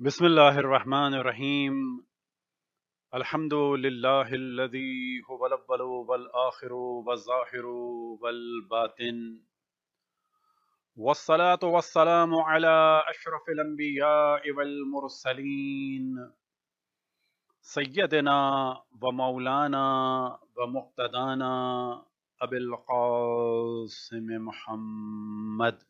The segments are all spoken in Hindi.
बिस्मिल्लाहिर्रहमानिर्रहीम अल्हम्दुलिल्लाहिल्लज़ी हुवल अव्वलु वल आखिरु वज़्ज़ाहिरु वल बातिन वस्सलातु वस्सलामु अला अशरफिल अंबिया'i वल मुरसलीन सय्यदना व मौलाना व मुक्तदाना अबिल कासिम मुहम्मद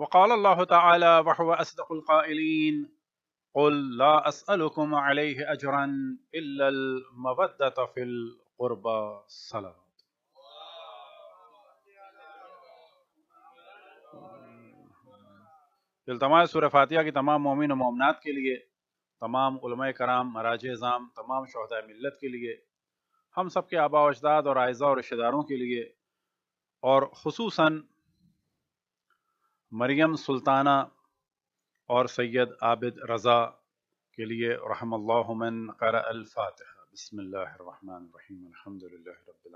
वक़ाल अल्लाह ताला वहुव अस्दक़ुल क़ाइलीन क़ुल ला अस्अलुकुम अलैहि अजरन इल्लल मवद्दत फ़िल क़ुरबा सलात इल्तमास सूरह फातिहा की तमाम मोमिन और मोमनात के लिए तमाम कराम मराज ज़ाम तमाम शहदा मिलत के लिए हम सब के आबा अजदाद और आयज़ा और रिश्तेदारों के लिए और खसूस मरियम सुल्ताना और सैयद आबिद रज़ा के लिए रहमल्लाहुमन कर अल-फातिहा बिस्मिल्लाहिर्रहमानिर्रहीम अल्हम्दुलिल्लाहि रब्बिल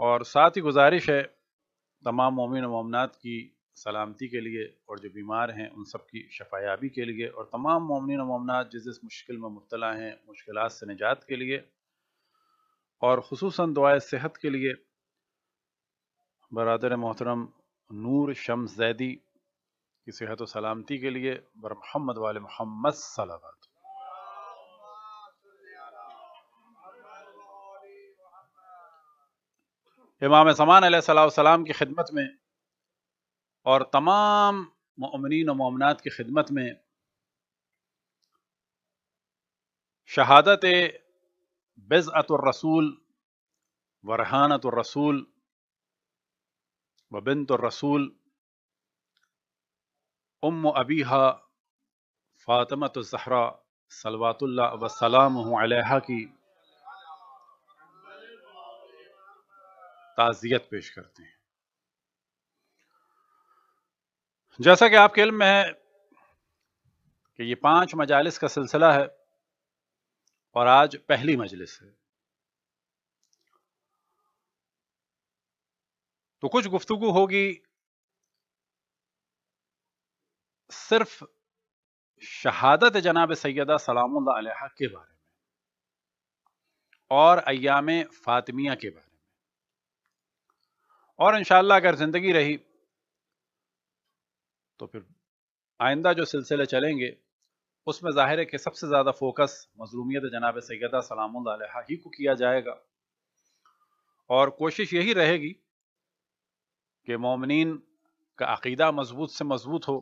और साथ ही गुजारिश है तमाम मोमिन ममनात की सलामती के लिए और जो बीमार हैं उन सब की शफायाबी के लिए और तमाम मोमिन मोमनात जिस जिस मुश्किल में मुबतला हैं मुश्किल से निजात के लिए और खसूस दुआ सेहत के लिए बरदर मोहतरम नूर शम जैदी की सेहत व सलामती के लिए, बर मोहम्मद वाले मोहम्मद सलावत। इमाम समान सलाम की खिदमत में और तमाम ममिन व ममनात की खिदमत में शहादत बेज़अतुर्रसूल वरहानतुर्रसूल व बिनत रसूल उम अबीहा फ़ातमत ज़हरा सलवातुल्ला वसलाम की ताज़ियत पेश करते हैं जैसा कि आपके इल्म में है कि ये पाँच मजालिस का सिलसिला है और आज पहली मजलिस है तो कुछ गुफ्तगु होगी। सिर्फ़ शहादत जनाब सैदा सलाम के बारे में और अयाम फातिमिया के बारे में। और इंशाला अगर ज़िंदगी रही तो फिर आइंदा जो सिलसिले चलेंगे, उसमें ज़ाहिर है कि सबसे ज़्यादा फोकस मजलूमियत जनाब सैदा सलाम ही को किया जाएगा। और कोशिश यही रहेगी कि मोमिन का अकीदा मज़बूत से मज़बूत हो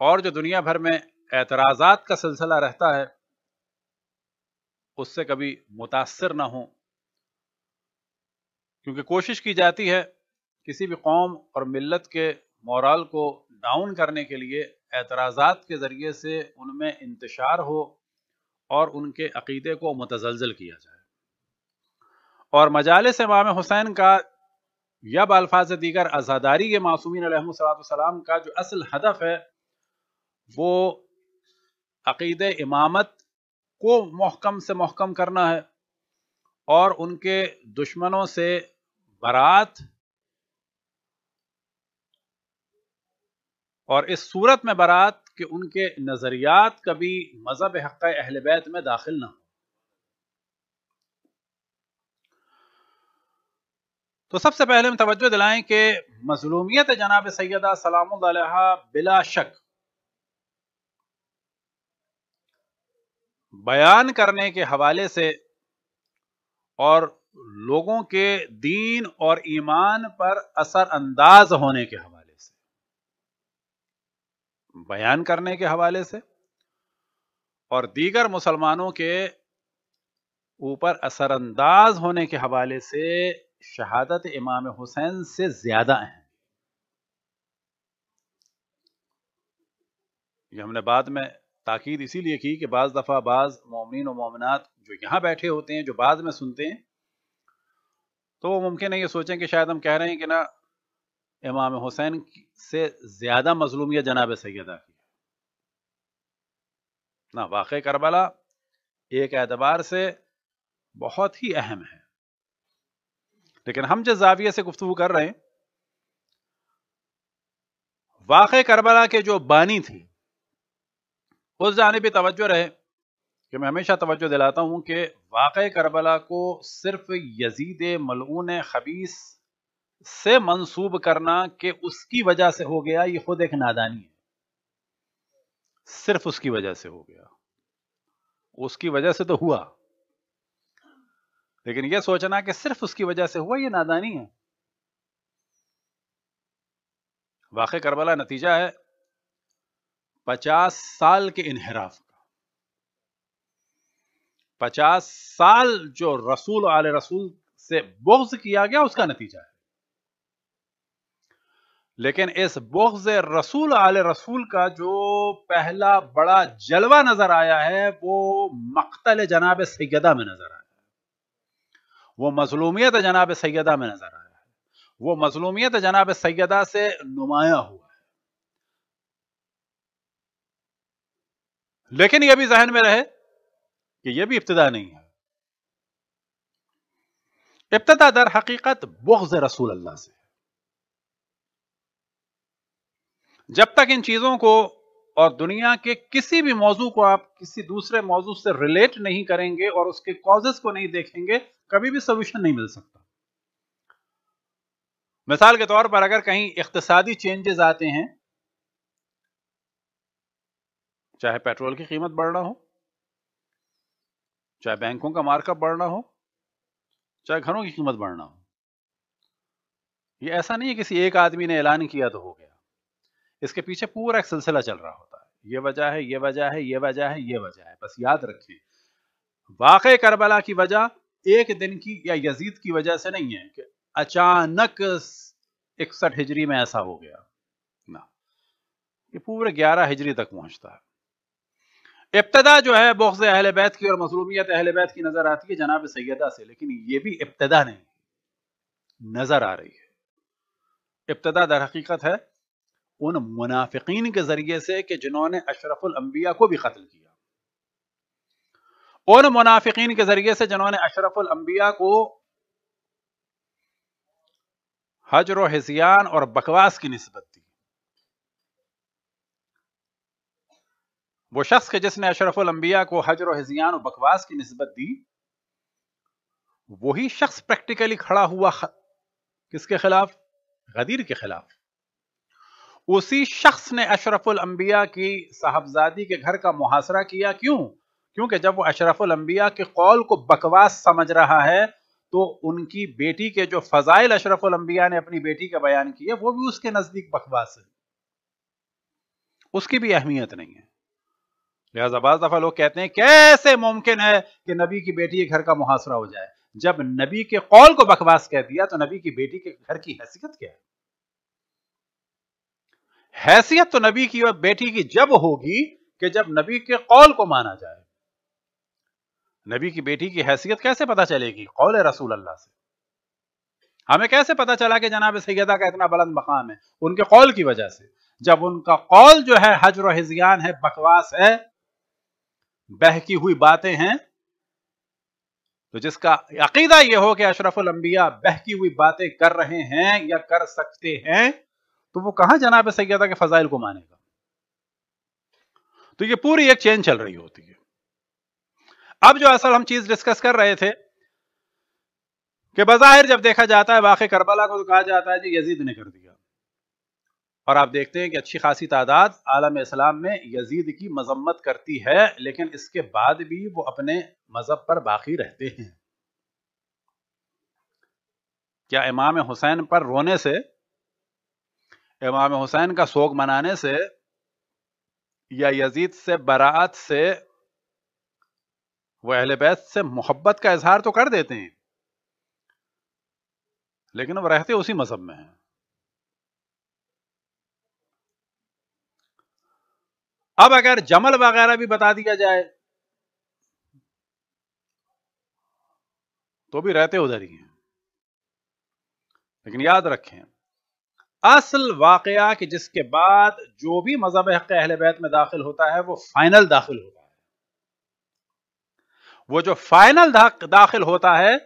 और जो दुनिया भर में एतराज़ात का सिलसिला रहता है, उससे कभी मुतासर ना हो। क्योंकि कोशिश की जाती है किसी भी कौम और मिल्लत के मोरल को डाउन करने के लिए एतराज़ात के ज़रिए से उनमें इंतशार हो और उनके अकीदे को मुतजलजल किया जाए। और मजालस इमाम हुसैन का या बाल्फाज दीगर आज़ादारी के मासूमिन सलाम का जो असल हदफ है, वो अकीद इमामत को महकम से महकम करना है और उनके दुश्मनों से बारात और इस सूरत में बारात कि उनके नज़रियात कभी मज़हब हक़ अहल बैत में दाखिल ना हो। तो सबसे पहले हम तवज्जो दिलाएँ कि मजलूमियत जनाब सैदा सलाम बिला शक। बयान करने के हवाले से और लोगों के दीन और ईमान पर असर अंदाज होने के हवाले से। बयान करने के हवाले से और दीगर मुसलमानों के ऊपर असरअंदाज होने के हवाले से शहादत इमाम हुसैन से ज़्यादा अहम ये हमने बाद में ताकीद इसीलिए की कि बाज़ दफ़ा बाज़ मोमिन और मोमिनत जो यहाँ बैठे होते हैं, जो बाद में सुनते हैं तो वो मुमकिन है ये सोचें कि शायद हम कह रहे हैं कि ना, इमाम हुसैन से ज़्यादा मजलूमियत जनाब सैदा की ना वाक़ करबला एक एतबार से बहुत ही अहम है। लेकिन हम जिस जाविये से गुफ्तु कर रहे हैं, वाक़ करबला के जो बानी थी, उस जाने भी तवज्जो रहे कि मैं हमेशा तवज्जो दिलाता हूँ कि वाक़ करबला को सिर्फ़ यजीद मलून खबीस से मंसूब करना कि उसकी वजह से हो गया, ये खुद एक नादानी है। सिर्फ़ उसकी वजह से हो गया। उसकी वजह से तो हुआ। लेकिन यह सोचना कि सिर्फ़ उसकी वजह से हुआ यह नादानी है। वाक़ करबला नतीजा है पचास साल के इनहराफ का। पचास साल जो रसूल, आल रसूल से बोग्ज किया गया, उसका नतीजा है। लेकिन इस बोग्ज रसूल, आल रसूल का जो पहला बड़ा जलवा नज़र आया है, वो मख्तल जनाब सैदा में नज़र आया। वो मजलूमियत जनाब सैदा में नज़र आया है। वो मजलूमियत जनाब सैदा से नुमाया हुआ है। लेकिन यह भी जहन में रहे कि यह भी इब्तदा नहीं है। इब्तदा दर हकीकत बुग्ज रसूल अल्लाह से जब तक इन चीज़ों को और दुनिया के किसी भी मौजू को आप किसी दूसरे मौजू से रिलेट नहीं करेंगे और उसके कॉजेस को नहीं देखेंगे कभी भी सोल्यूशन नहीं मिल सकता। मिसाल के तौर पर अगर कहीं इकतसादी चेंजेस आते हैं, चाहे पेट्रोल की कीमत बढ़ना हो, चाहे बैंकों का मार्कअप बढ़ना हो, चाहे घरों की कीमत बढ़ना हो, ये ऐसा नहीं है किसी एक आदमी ने ऐलान किया तो हो गया। इसके पीछे पूरा एक सिलसिला चल रहा होता है। ये वजह है, ये वजह है, ये वजह है, ये वजह है। बस याद रखें वाक़ करबला की वजह एक दिन की या यजीद की वजह से नहीं है कि अचानक इकसठ हिजरी में ऐसा हो गया। ना। ये पूरे ग्यारह हिजरी तक पहुँचता है। इब्तदा जो है बोख्स अहल बैत की और मसरूमियत अहल बैत की नज़र आती है जनाब सैदा से, लेकिन ये भी इब्तदा नहीं। नज़र आ रही है। इब्तदा दर हकीकत है उन मुनाफिकीन के ज़रिए से कि जिन्होंने अशरफुल अंबिया को भी कत्ल किया। उन मुनाफिकीन के ज़रिए से जिन्होंने अशरफुल अंबिया को हजर हिजियान और बकवास की नस्बत दी। वो शख्स के जिसने अशरफुल अंबिया को हजर हिजियान और बकवास की नस्बत दी, वही शख्स प्रैक्टिकली खड़ा हुआ ख... किसके खिलाफ? गदीर के खिलाफ। उसी शख्स ने अशरफुल अंबिया की साहबजादी के घर का मुहासरा किया। क्यों? क्योंकि जब वो अशरफुल अंबिया के कौल को बकवास समझ रहा है तो उनकी बेटी के जो फजाइल अशरफुल अंबिया ने अपनी बेटी का बयान किया वो भी उसके नज़दीक बकवास है। उसकी भी अहमियत नहीं है। लिहाजा बाज दफ़ा लोग कहते हैं, कैसे मुमकिन है कि नबी की बेटी के घर का मुहासरा हो जाए? जब नबी के कौल को बकवास कह दिया तो नबी की बेटी के घर की हैसियत क्या है? हैसियत तो नबी की और बेटी की जब होगी कि जब नबी के कौल को माना जाए। नबी की बेटी की हैसियत कैसे पता चलेगी? कौल रसूल अल्लाह से। हमें कैसे पता चला कि जनाब सैदा का इतना बुलंद मकाम है? उनके कौल की वजह से। जब उनका कौल जो है, हजर हिजियान है, बकवास है, बहकी हुई बातें हैं तो जिसका अकीदा यह हो कि अशरफुल अंबिया बहकी हुई बातें कर रहे हैं या कर सकते हैं तो वो कहाँ जनाब सैदा के फजाइल को मानेगा? तो ये पूरी एक चेन चल रही होती है। अब जो असल हम चीज़ डिस्कस कर रहे थे, कि बज़ाहिर जब देखा जाता है वाक़ करबला को तो कहा जाता है, जी, यजीद ने कर दिया। और आप देखते हैं कि अच्छी खासी तादाद आलम इस्लाम में यजीद की मजम्मत करती है, लेकिन इसके बाद भी वो अपने मज़हब पर बाकी रहते हैं। क्या इमाम हुसैन पर रोने से, इमाम हुसैन का शोक मनाने से, या यजीद से बरात से वो अहल बैत से मोहब्बत का इजहार तो कर देते हैं। लेकिन वो रहते उसी मज़हब में हैं। अब अगर जमल वगैरह भी बता दिया जाए तो भी रहते उधर ही हैं। लेकिन याद रखें, असल वाकया कि जिसके बाद जो भी मज़हब हक अहल बैत में दाखिल होता है, वो फाइनल दाखिल होता है। वो जो फाइनल दाखिल होता है,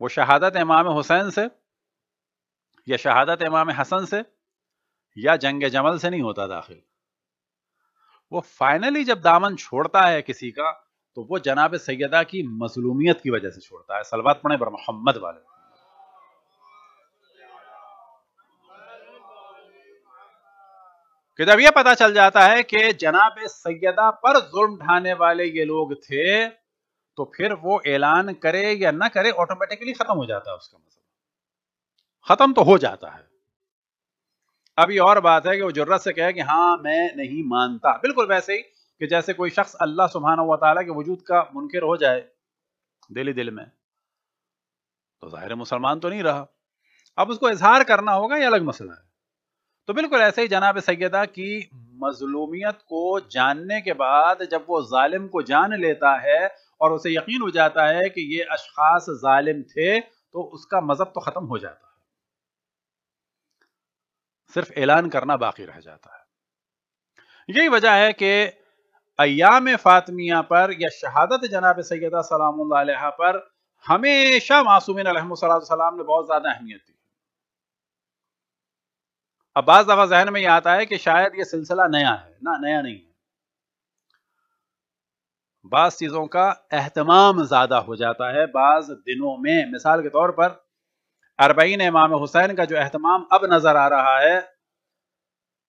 वो शहादत इमाम हुसैन से, या शहादत इमाम हसन से, या जंग जमल से नहीं होता दाखिल। वो फाइनली जब दामन छोड़ता है किसी का तो वो जनाब सैदा की मजलूमियत की वजह से छोड़ता है। सलवात पड़े बर मोहम्मद वाले। कि जब यह पता चल जाता है कि जनाब सैदा पर जुल्म ढाने वाले ये लोग थे तो फिर वो ऐलान करे या ना करे ऑटोमेटिकली खत्म हो जाता है उसका मसला। खत्म तो हो जाता है। अभी और बात है कि वो ज़रूरत से कहे कि हाँ मैं नहीं मानता। बिल्कुल वैसे ही कि जैसे कोई शख्स अल्लाह सुबहाना व ताला के वजूद का मुनकर हो जाए, दिली दिल में तो ज़ाहिर मुसलमान तो नहीं रहा। अब उसको इजहार करना होगा, ये अलग मसला है। तो बिल्कुल ऐसे ही जनाब सैदा की मजलूमियत को जानने के बाद जब वो जालिम को जान लेता है और उसे यकीन हो जाता है कि ये अशखास जालिम थे तो उसका मज़हब तो ख़त्म हो जाता है। सिर्फ़ ऐलान करना बाकी रह जाता है। यही वजह है कि अयाम फातमिया पर या शहादत जनाब सैदा सलाम पर हमेशा मासूमिन ने बहुत ज़्यादा अहमियत दी। अब बाज़ दफ़ा जहन में यह आता है कि शायद ये सिलसिला नया है, ना, नया नहीं है। बाज़ चीज़ों का अहतमाम ज़्यादा हो जाता है बाज़ दिनों में। मिसाल के तौर पर, अरबईन इमाम हुसैन का जो अहतमाम अब नज़र आ रहा है,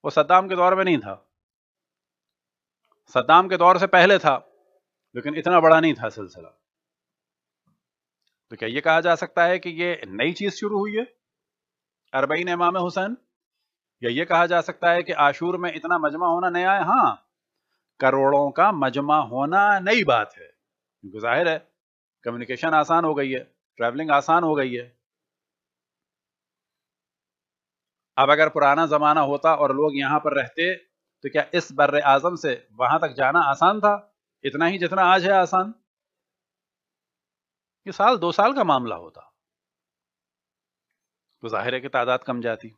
वो सद्दाम के दौर में नहीं था। सद्दाम के दौर से पहले था, लेकिन इतना बड़ा नहीं था सिलसिला। तो क्या ये कहा जा सकता है कि ये नई चीज़ शुरू हुई है, अरबईन इमाम हुसैन? या ये कहा जा सकता है कि आशूर में इतना मजमा होना नया है हाँ। करोड़ों का मजमा होना नई बात है। क्योंकि ज़ाहिर है कम्युनिकेशन आसान हो गई है ट्रैवलिंग आसान हो गई है। अब अगर पुराना ज़माना होता और लोग यहाँ पर रहते तो क्या इस बर आज़म से वहाँ तक जाना आसान था? इतना ही जितना आज है आसान। ये साल, दो साल का मामला होता। तो ज़ाहिर है कि तादाद कम जाती।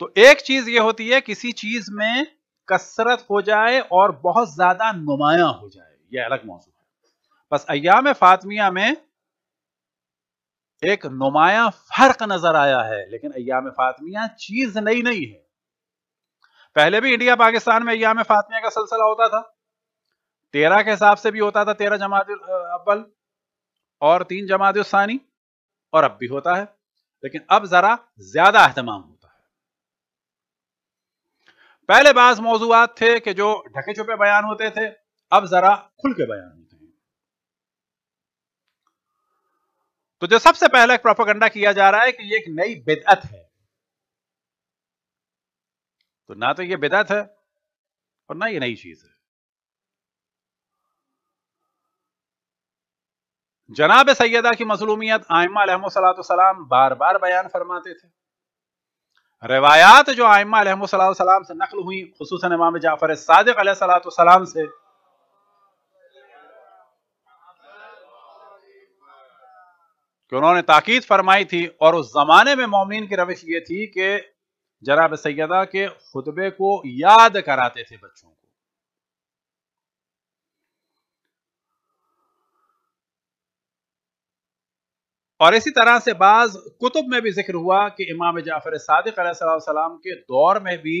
तो एक चीज़ ये होती है, किसी चीज़ में कसरत हो जाए और बहुत ज़्यादा नुमाया हो जाए यह अलग मौजूद है। बस अयाम फातमिया में एक नुमाया फ़र्क नज़र आया है, लेकिन अयाम फातमिया चीज़ नई नहीं है। पहले भी इंडिया पाकिस्तान में अयाम फातमिया का सिलसिला होता था। तेरह के हिसाब से भी होता था, तेरह जमात अव्वल और तीन जमात और अब भी होता है। लेकिन अब जरा ज़्यादा अहतमाम होता है पहले बाज मौजूद थे कि जो ढके छुपे बयान होते थे, अब जरा खुल के बयान होते हैं। तो जो सबसे पहले प्रोपोगंडा किया जा रहा है कि ये एक नई बिदअत है। तो ना तो ये बिदअत है, और ना ये नई चीज़ है। जनाब सैदा की मसलूमियत आयमा सलाम बार बार बयान फरमाते थे। रवायात जो आयमा से नकल हुई खसूस इमाम जाफ़र सादिक सलाम से। उन्होंने ताकीद फरमाई थी और उस जमाने में मोमिन की रविश ये थी कि जनाब सैदा के खुतबे को याद कराते थे बच्चों को। और इसी तरह से बाज कुतुब में भी ज़िक्र हुआ कि इमाम जाफ़र सदक के दौर में भी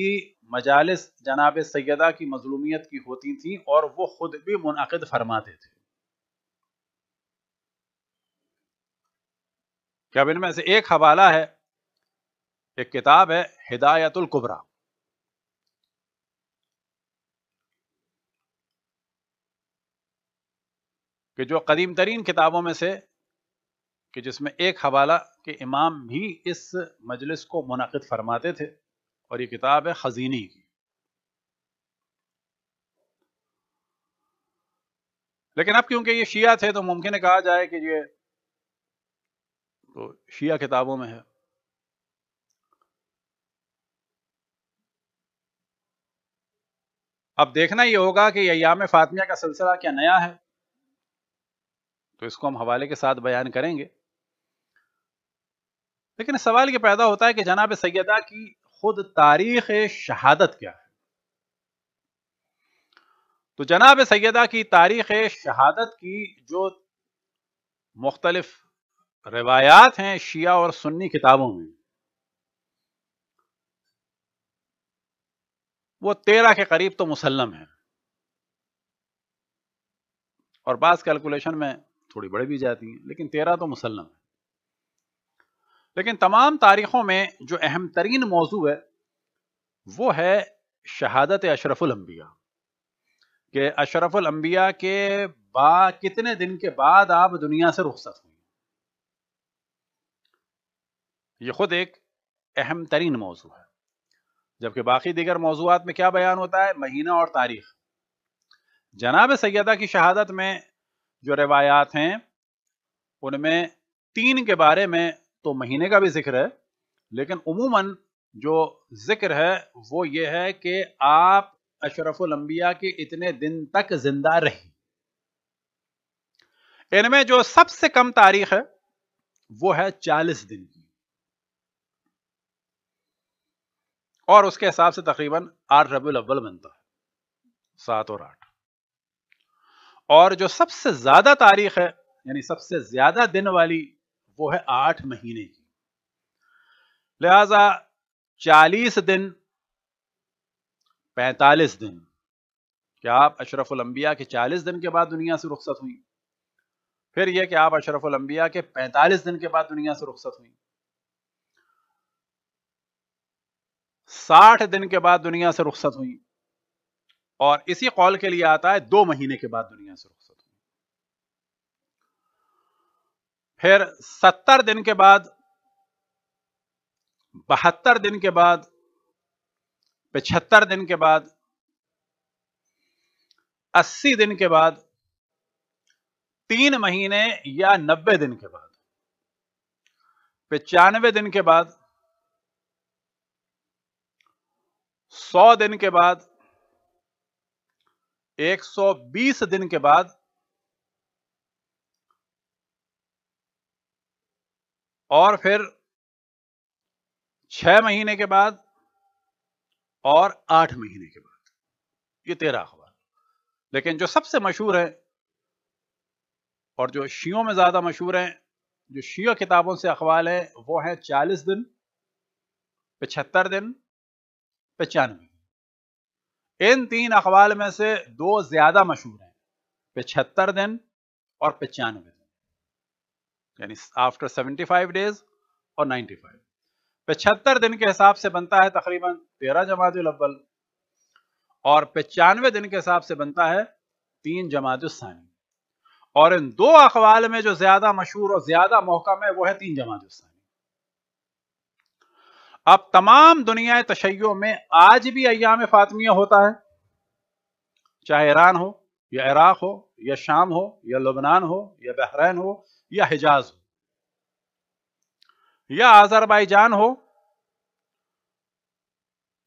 मजालिस जनाब सैदा की मजलूमियत की होती थी और वो खुद भी मुनद फरमाते थे। क्या इनमें से एक हवाला है? एक किताब है, हिदायतुल कुबरा। कि जो कदीम तरीन किताबों में से कि जिसमें एक हवाला के इमाम भी इस मजलिस को मुनद फरमाते थे और ये किताब है खजीनी की। लेकिन अब क्योंकि ये शिया थे तो मुमकिन है कहा जाए कि ये तो शिया किताबों में है। अब देखना ये होगा कि अयाम फातमिया का सिलसिला क्या नया है तो इसको हम हवाले के साथ बयान करेंगे। लेकिन सवाल ये पैदा होता है कि जनाब सैदा की खुद तारीख शहादत क्या है? तो जनाब सैदा की तारीख शहादत की जो मुख्तलिफ़ रवायात हैं शिया और सुन्नी किताबों में, वो तेरह के करीब तो मुसलम है। और बास कैलकुलेशन में थोड़ी बढ़ भी जाती है, लेकिन तेरह तो मुसलम है। लेकिन तमाम तारीखों में जो अहम तरीन मौजू है, वो है शहादत अशरफुल अंबिया। कि अशरफुल अंबिया के बाद कितने दिन के बाद आप दुनिया से रुखसत हुई? ये खुद एक अहम तरीन मौजू है। जबकि बाकी दिगर मौजूद में क्या बयान होता है? महीना और तारीख। जनाब सैदा की शहादत में जो रवायात हैं, उनमें तीन के बारे में तो महीने का भी ज़िक्र है, लेकिन उमूमन जो ज़िक्र है, वो ये है कि आप अशरफुल अंबिया के इतने दिन तक ज़िंदा रही। इनमें जो सबसे कम तारीख है, वो है चालीस दिन की। और उसके हिसाब से तकरीबन आठ रबी अव्वल बनता है, सात और आठ। और जो सबसे ज़्यादा तारीख है, यानी सबसे ज़्यादा दिन वाली वो है आठ महीने की। लिहाजा चालीस दिन, पैंतालीस दिन। क्या आप अशरफुल अंबिया के चालीस दिन के बाद दुनिया से रुखसत हुई? फिर यह कि आप अशरफुल अंबिया के पैंतालीस दिन के बाद दुनिया से रुखसत हुई। साठ दिन के बाद दुनिया से रुखसत हुई। और इसी कॉल के लिए आता है दो महीने के बाद दुनिया से रुखसत हुई फिर सत्तर दिन के बाद, बहत्तर दिन के बाद पचहत्तर दिन के बाद, अस्सी दिन के बाद, तीन महीने या नब्बे दिन के बाद, पचानवे दिन के बाद, सौ दिन के बाद 120 दिन के बाद और फिर छह महीने के बाद और आठ महीने के बाद। ये तेरह अखबार। लेकिन जो सबसे मशहूर है और जो शियों में ज़्यादा मशहूर हैं, जो शियो किताबों से अखबाल है, वो है चालीस दिन पचहत्तर दिन, पचानवे इन तीन अखबाल में से दो ज़्यादा मशहूर हैं पचहत्तर दिन और पचानवे दिन। यानी आफ्टर सेवेंटी फाइव डेज़ और नाइन्टी फाइव पचहत्तर दिन के हिसाब से बनता है तकरीबन तेरह जमात अव्वल और पचानवे दिन के हिसाब से बनता है तीन जमात सानी। और इन दो अखबाल में जो ज़्यादा मशहूर और ज़्यादा मौका है वो है तीन जमात सानी। अब तमाम दुनिया तशैयों में आज भी अयाम फातमिया होता है। चाहे ईरान हो या इराक हो या शाम हो या लुबनान हो या बहरैन हो या हिजाज हो, या आजरबाईजान हो,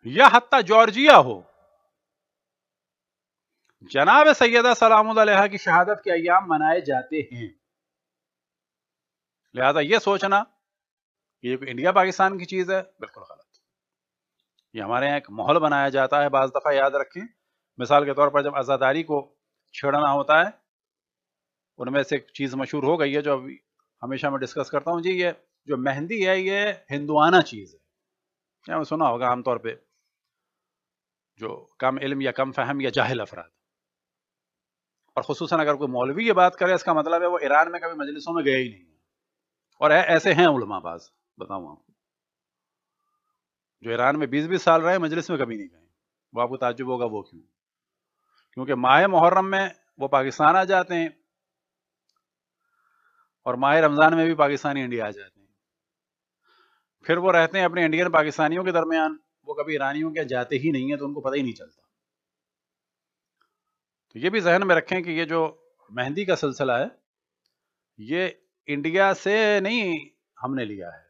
या हत्ता जॉर्जिया हो। जनाब सैदा सलाम की शहादत के अयाम मनाए जाते हैं। लिहाजा यह सोचना कि ये इंडिया पाकिस्तान की चीज़ है, बिल्कुल गलत। ये हमारे यहाँ एक माहौल बनाया जाता है, बाज़ दफ़ा याद रखें। मिसाल के तौर पर जब आज़ादारी को छेड़ना होता है उनमें से एक चीज़ मशहूर हो गई है जो अभी हमेशा मैं डिस्कस करता हूँ। जी, ये जो मेहंदी है, ये हिंदुआना चीज़ है। क्या सुना होगा आमतौर पर जो कम इल्म या कम फहम या जाहिल अफराद। और खसूस अगर कोई मौलवी ये बात करे, इसका मतलब है वो ईरान में कभी मजलिसों में गए ही नहीं और ऐसे हैं उलमाबाज, बताऊँ आपको। जो ईरान में बीस बीस साल रहे, मजलिस में कभी नहीं गए। वो आपको ताजुब होगा वो क्यों? क्योंकि माह मुहर्रम में वो पाकिस्तान आ जाते हैं। और माह रमज़ान में भी पाकिस्तानी इंडिया आ जाते हैं। फिर वो रहते हैं अपने इंडियन पाकिस्तानियों के दरमियान। वो कभी ईरानियों के जाते ही नहीं है तो उनको पता ही नहीं चलता। तो ये भी जहन में रखें कि ये जो मेहंदी का सिलसिला है, ये इंडिया से नहीं हमने लिया है।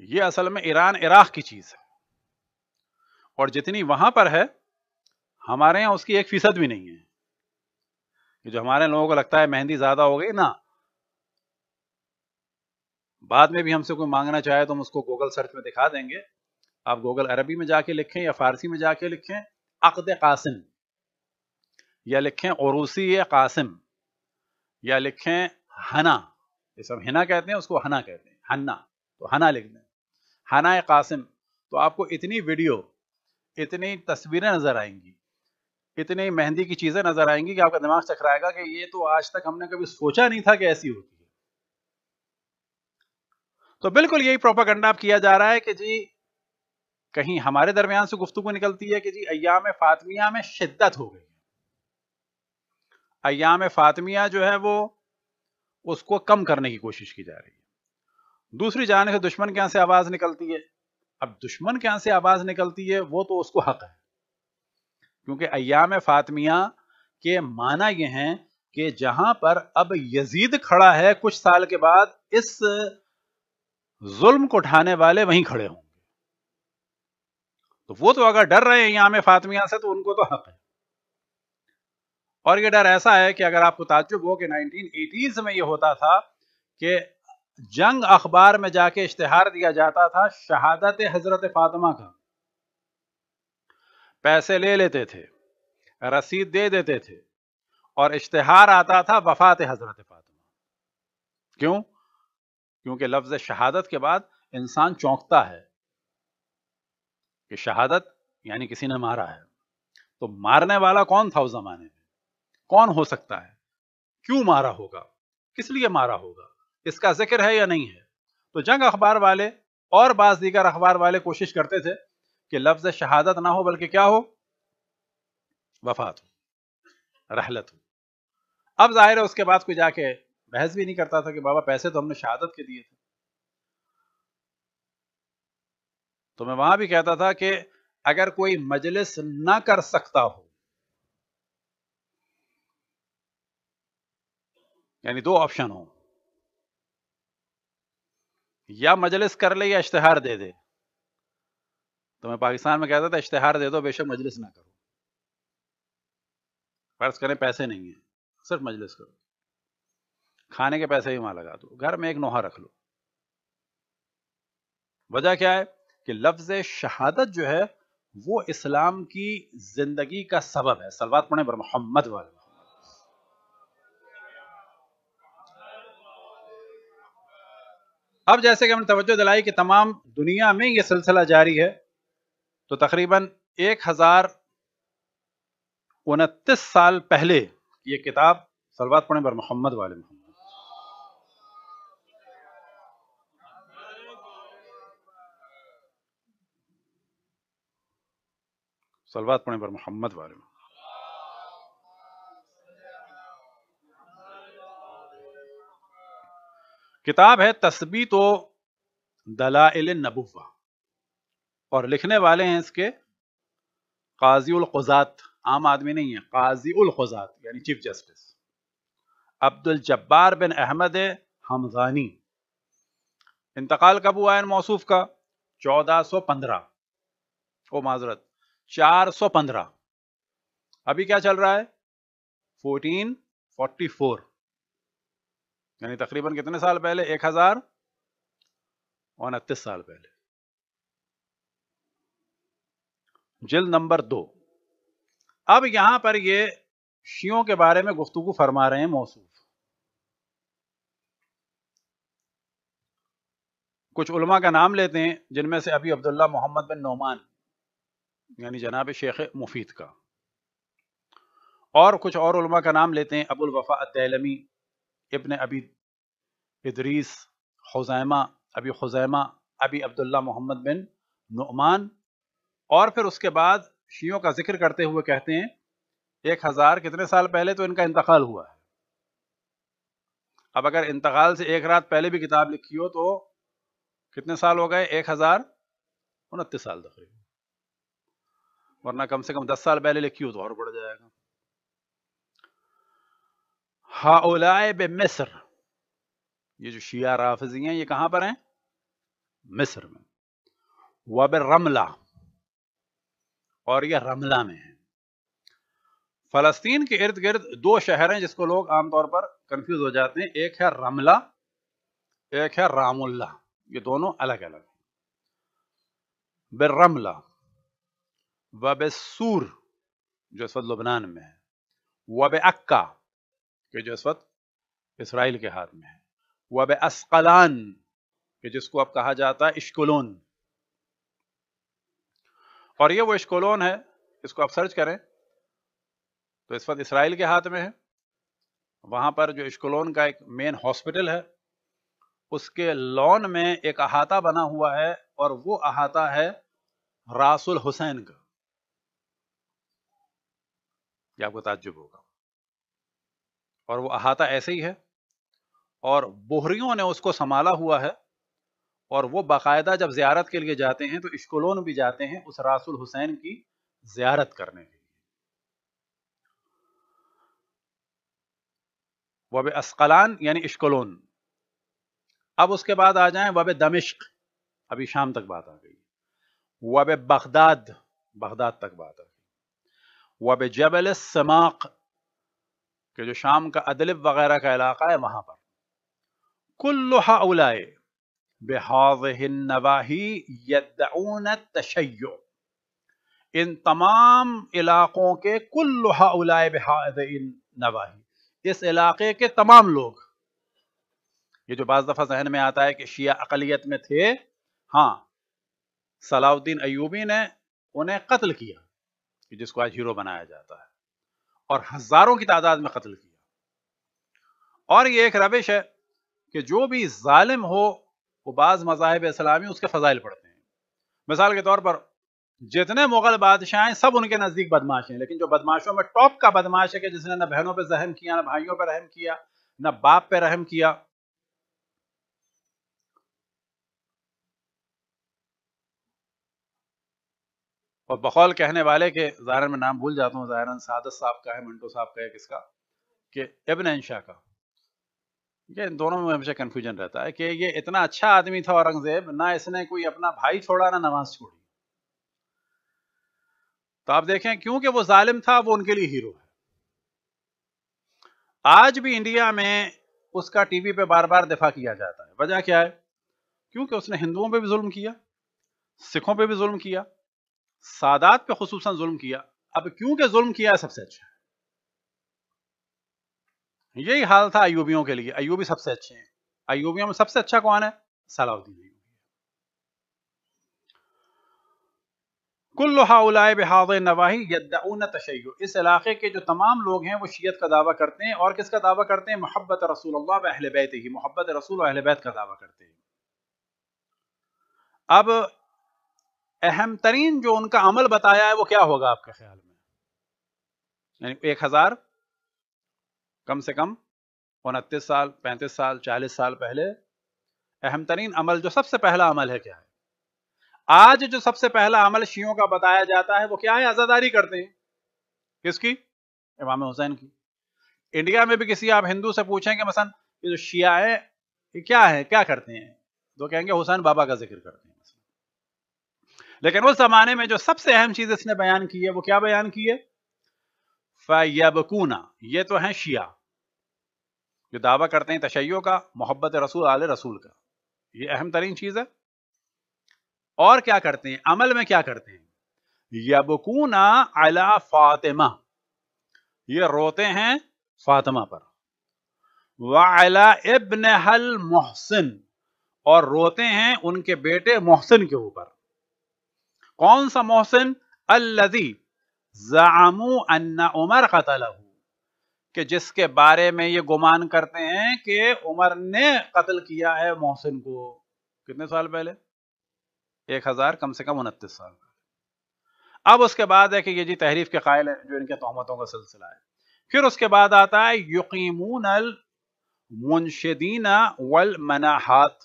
ये असल में ईरान, इराक की चीज़ है। और जितनी वहाँ पर है, हमारे यहाँ उसकी एक फ़ीसद भी नहीं है। जो हमारे लोगों को लगता है मेहंदी ज़्यादा हो गई, ना। बाद में भी हमसे कोई मांगना चाहे तो हम उसको गूगल सर्च में दिखा देंगे। आप गूगल अरबी में जाके लिखें या फारसी में जाके लिखें, अकद कासिम। या लिखें औरूसी कासिम। या लिखें हना। ये सब हिना कहते हैं, उसको हना कहते हैं। हन्ना। तो हना लिख दें। हना कासिम। तो आपको इतनी वीडियो, इतनी तस्वीरें नज़र आएँगी, इतनी मेहंदी की चीज़ें नज़र आएँगी कि आपका दिमाग चकराएगा कि ये तो आज तक हमने कभी सोचा नहीं था कि ऐसी होती। तो बिल्कुल यही प्रोपागंडा किया जा रहा है कि जी, कहीं हमारे दरमियान से गुफ्तु निकलती है कि जी अयाम फातमिया में शिद्दत हो गई अयाम फातमिया जो है वो, उसको कम करने की कोशिश की जा रही है। दूसरी जान से दुश्मन के यहाँ से आवाज़ निकलती है। अब दुश्मन के यहाँ से आवाज़ निकलती है, वो तो उसको हक है। क्योंकि अयाम फातमिया के माना ये हैं कि जहाँ पर अब यजीद खड़ा है कुछ साल के बाद, इस जुल्म को उठाने वाले वहीं खड़े होंगे। तो वो तो अगर डर रहे हैं याम फातमिया से तो उनको तो हक है। और ये डर ऐसा है कि अगर आपको ताजुब हो कि 1980s में ये होता था कि जंग अखबार में जाके इश्तेहार दिया जाता था शहादत हज़रत फातिमा का। पैसे ले लेते थे, रसीद दे देते थे और इश्तेहार आता था वफात हज़रत फातिमा। क्यों? क्योंकि लफ्ज शहादत के बाद इंसान चौंकता है कि शहादत यानी किसी ने मारा है। तो मारने वाला कौन था उस जमाने में? कौन हो सकता है? क्यों मारा होगा? किस लिए मारा होगा? इसका ज़िक्र है या नहीं है? तो जंग अखबार वाले और बाज दीगर अखबार वाले कोशिश करते थे कि लफ्ज शहादत ना हो, बल्कि क्या हो? वफात हो, रहलत हो। अब ज़ाहिर है उसके बाद कोई जाके बहस भी नहीं करता था कि बाबा पैसे तो हमने शहादत के दिए थे। तो मैं वहाँ भी कहता था कि अगर कोई मजलिस ना कर सकता हो, यानी दो ऑप्शन हो, या मजलिस कर ले या इश्तेहार दे दे तो मैं पाकिस्तान में कहता था, इश्तेहार दे दो, बेशक मजलिस ना करो। फ़र्ज़ करें, पैसे नहीं है, सिर्फ़ मजलिस करो। खाने के पैसे भी वहाँ लगा दो। घर में एक नोहा रख लो। वजह क्या है? कि लफ्ज शहादत जो है, वो इस्लाम की ज़िंदगी का सबब है। सलवात पढ़े पर मोहम्मद वाले। अब जैसे कि हमने तवज्जो दिलाई कि तमाम दुनिया में ये सिलसिला जारी है तो तकरीबन एक हज़ार उनतीस साल पहले ये किताब सलवात पढ़े पर मोहम्मद वाले मोहम्मद। सलवात पढ़े पर मोहम्मद वाले में। किताब है तस्बी तो दलाइल नबुवा और लिखने वाले हैं इसके काजी उल खुजात। आम आदमी नहीं है काजी उल खुजात, यानी chief justice. Abdul Jabbar bin Ahmad Hamzani. इंतकाल कब हुआ है मौसूफ का? चौदह सौ पंद्रह। ओ माजरत चार सौ पंद्रह। अभी क्या चल रहा है? फोर्टीन फोर्टी फोर यानी तकरीबन कितने साल पहले? एक हज़ार उनतीस साल पहले। जिल्द नंबर दो। अब यहाँ पर ये शियों के बारे में गुफ्तु फरमा रहे हैं मौसूफ। कुछ उलमा का नाम लेते हैं, जिनमें से अभी अब्दुल्ला मोहम्मद बिन नोमान। यानी जनाब शेख मुफीद का। और कुछ और उलमा का नाम लेते हैं, अबुल वफ़ा अतलमी इबन अबी इदरीस, खुजैमा, अबी खुजैमा, अबी अब्दुल्ला मोहम्मद बिन नुमान और फिर उसके बाद शियों का ज़िक्र करते हुए कहते हैं, एक हज़ार कितने साल पहले तो इनका इंतकाल हुआ है। अब अगर इंतकाल से एक रात पहले भी किताब लिखी हो तो कितने साल हो गए? एक हज़ार उनतीस साल तकरीबन वरना कम से कम दस साल पहले लिखी हो तो और बढ़ जाएगा। हाउलाए बे मिस्र। ये जो शिया राफजी हैं, ये कहाँ पर हैं? मिस्र में। वब रमला। और ये रमला में है। फलस्तीन के इर्द गिर्द दो शहर हैं जिसको लोग आमतौर पर कंफ्यूज हो जाते हैं। एक है रमला, एक है रामुल्ला। ये दोनों अलग अलग बिरमला वब सूर, जो इस वक्त लुबनान में है। वब अक्का, के जो इस वक्त इसराइल के हाथ में है। वब अस्कलान, के जिसको अब कहा जाता है इश्कुलोन। और ये वो इश्कोलोन है, इसको आप सर्च करें तो इस वक्त इसराइल के हाथ में है। वहाँ पर जो इश्कोलोन का एक मेन हॉस्पिटल है, उसके लॉन में एक अहाता बना हुआ है, और वो अहाता है रासुल हुसैन का। यह आपको ताज्जुब होगा। और वो अहाता ऐसे ही है। और बोहरियों ने उसको संभाला हुआ है। और वो बाकायदा जब जियारत के लिए जाते हैं तो इश्कोलोन भी जाते हैं उस रासुल हुसैन की जियारत करने के लिए। वब अस्कलान यानी इश्कोलोन। अब उसके बाद आ जाएँ वब दमिश्क। अभी शाम तक बात आ गई। वब बगदाद बगदाद तक बात आ गई। वब जबल समाक के जो शाम का अदलिब वगैरह का इलाका है वहाँ पर कुल्लुहा उलाए बेहाजनवाही यदऊन तशय्यो इन तमाम इलाकों के कुल्लुहा उलाए बेहाज नवाही इस इलाके के तमाम लोग ये जो बाज दफ़ा जहन में आता है कि शिया अकलियत में थे हाँ सलाउद्दीन अयूबी ने उन्हें कत्ल किया कि जिसको आज हीरो बनाया जाता है। और हज़ारों की तादाद में कत्ल किया। और ये एक रविश है कि जो भी जालिम हो, वो बाज मजाहब इस्लामी उसके फजाइल पढ़ते हैं। मिसाल के तौर पर, जितने मुगल बादशाह हैं, सब उनके नज़दीक बदमाश हैं, लेकिन जो बदमाशों में टॉप का बदमाश है कि जिसने न बहनों पर जहम किया, न भाइयों पर रहम किया, न बाप पर रहम किया और बकौल कहने वाले के ज़ाहिर में नाम भूल जाता हूँ ज़ाहिर सादत साहब का है, मिंटो साहब का है, किसका? कि इबन इंशा का। ये इन दोनों में हमेशा कन्फ्यूज़न रहता है कि ये इतना अच्छा आदमी था औरंगज़ेब, ना इसने कोई अपना भाई छोड़ा, ना नमाज़ छोड़ी। तो आप देखें, क्योंकि वो जालिम था, वो उनके लिए हीरो है। आज भी इंडिया में उसका टीवी पे बार बार दिफा किया जाता है। वजह क्या है? क्योंकि उसने हिंदुओं पे भी जुल्म किया, सिखों पे भी जुल्म किया सादात पे खसूस जुल्म किया। अब क्योंकि जुल्म किया सबसे अच्छा? यही हाल था अयूबियों के लिए। अयूबी सबसे अच्छे हैं। अयूबियों में सबसे अच्छा कौन है? सलाउद्दीन इस इलाके के जो तमाम लोग हैं, वो शीयत का दावा करते हैं और किसका दावा करते हैं? मोहब्बत रसूल अहल बैत ही मोहब्बत रसूल अहल बैत का दावा करते हैं। अब अहम तरीन जो उनका अमल बताया है, वो क्या होगा आपके ख्याल में? यानी एक हज़ार, कम से कम उनतीस साल, पैंतीस साल, चालीस साल पहले अहम तरीन अमल जो सबसे पहला अमल है क्या है? आज जो सबसे पहला अमल शियों का बताया जाता है, वो क्या है? आजादारी करते हैं। किसकी? इमाम हुसैन की। इंडिया में भी किसी आप हिंदू से पूछेंगे मसन ये जो शिया है, ये क्या है? क्या करते हैं? तो कहेंगे, हुसैन बाबा का ज़िक्र करते हैं। लेकिन उस जमाने में जो सबसे अहम चीज़ इसने बयान की है, वो क्या बयान की है? फयबकूना, ये तो है शिया। जो दावा करते हैं तशैयों का, मोहब्बत रसूल, आल रसूल का। ये अहम तरीन चीज़ है। और क्या करते हैं? अमल में क्या करते हैं? यबकूना अला फातिमा। ये रोते हैं फातिमा पर। वाला इब्न हल मोहसिन। और रोते हैं उनके बेटे मोहसिन के ऊपर। कौन सा मोहसिन? अल्लजी। जामू अन्ना उमर कतलहू। कि जिसके बारे में ये गुमान करते हैं कि उमर ने कत्ल किया है मोहसिन को। कितने साल पहले? एक हज़ार, कम से कम उनतीस साल। अब उसके बाद है कि ये जी तहरीफ के कायल है जो इनके तहमतों का सिलसिला है। फिर उसके बाद आता है यकीमून अल मुंशदीना वल मनाहात।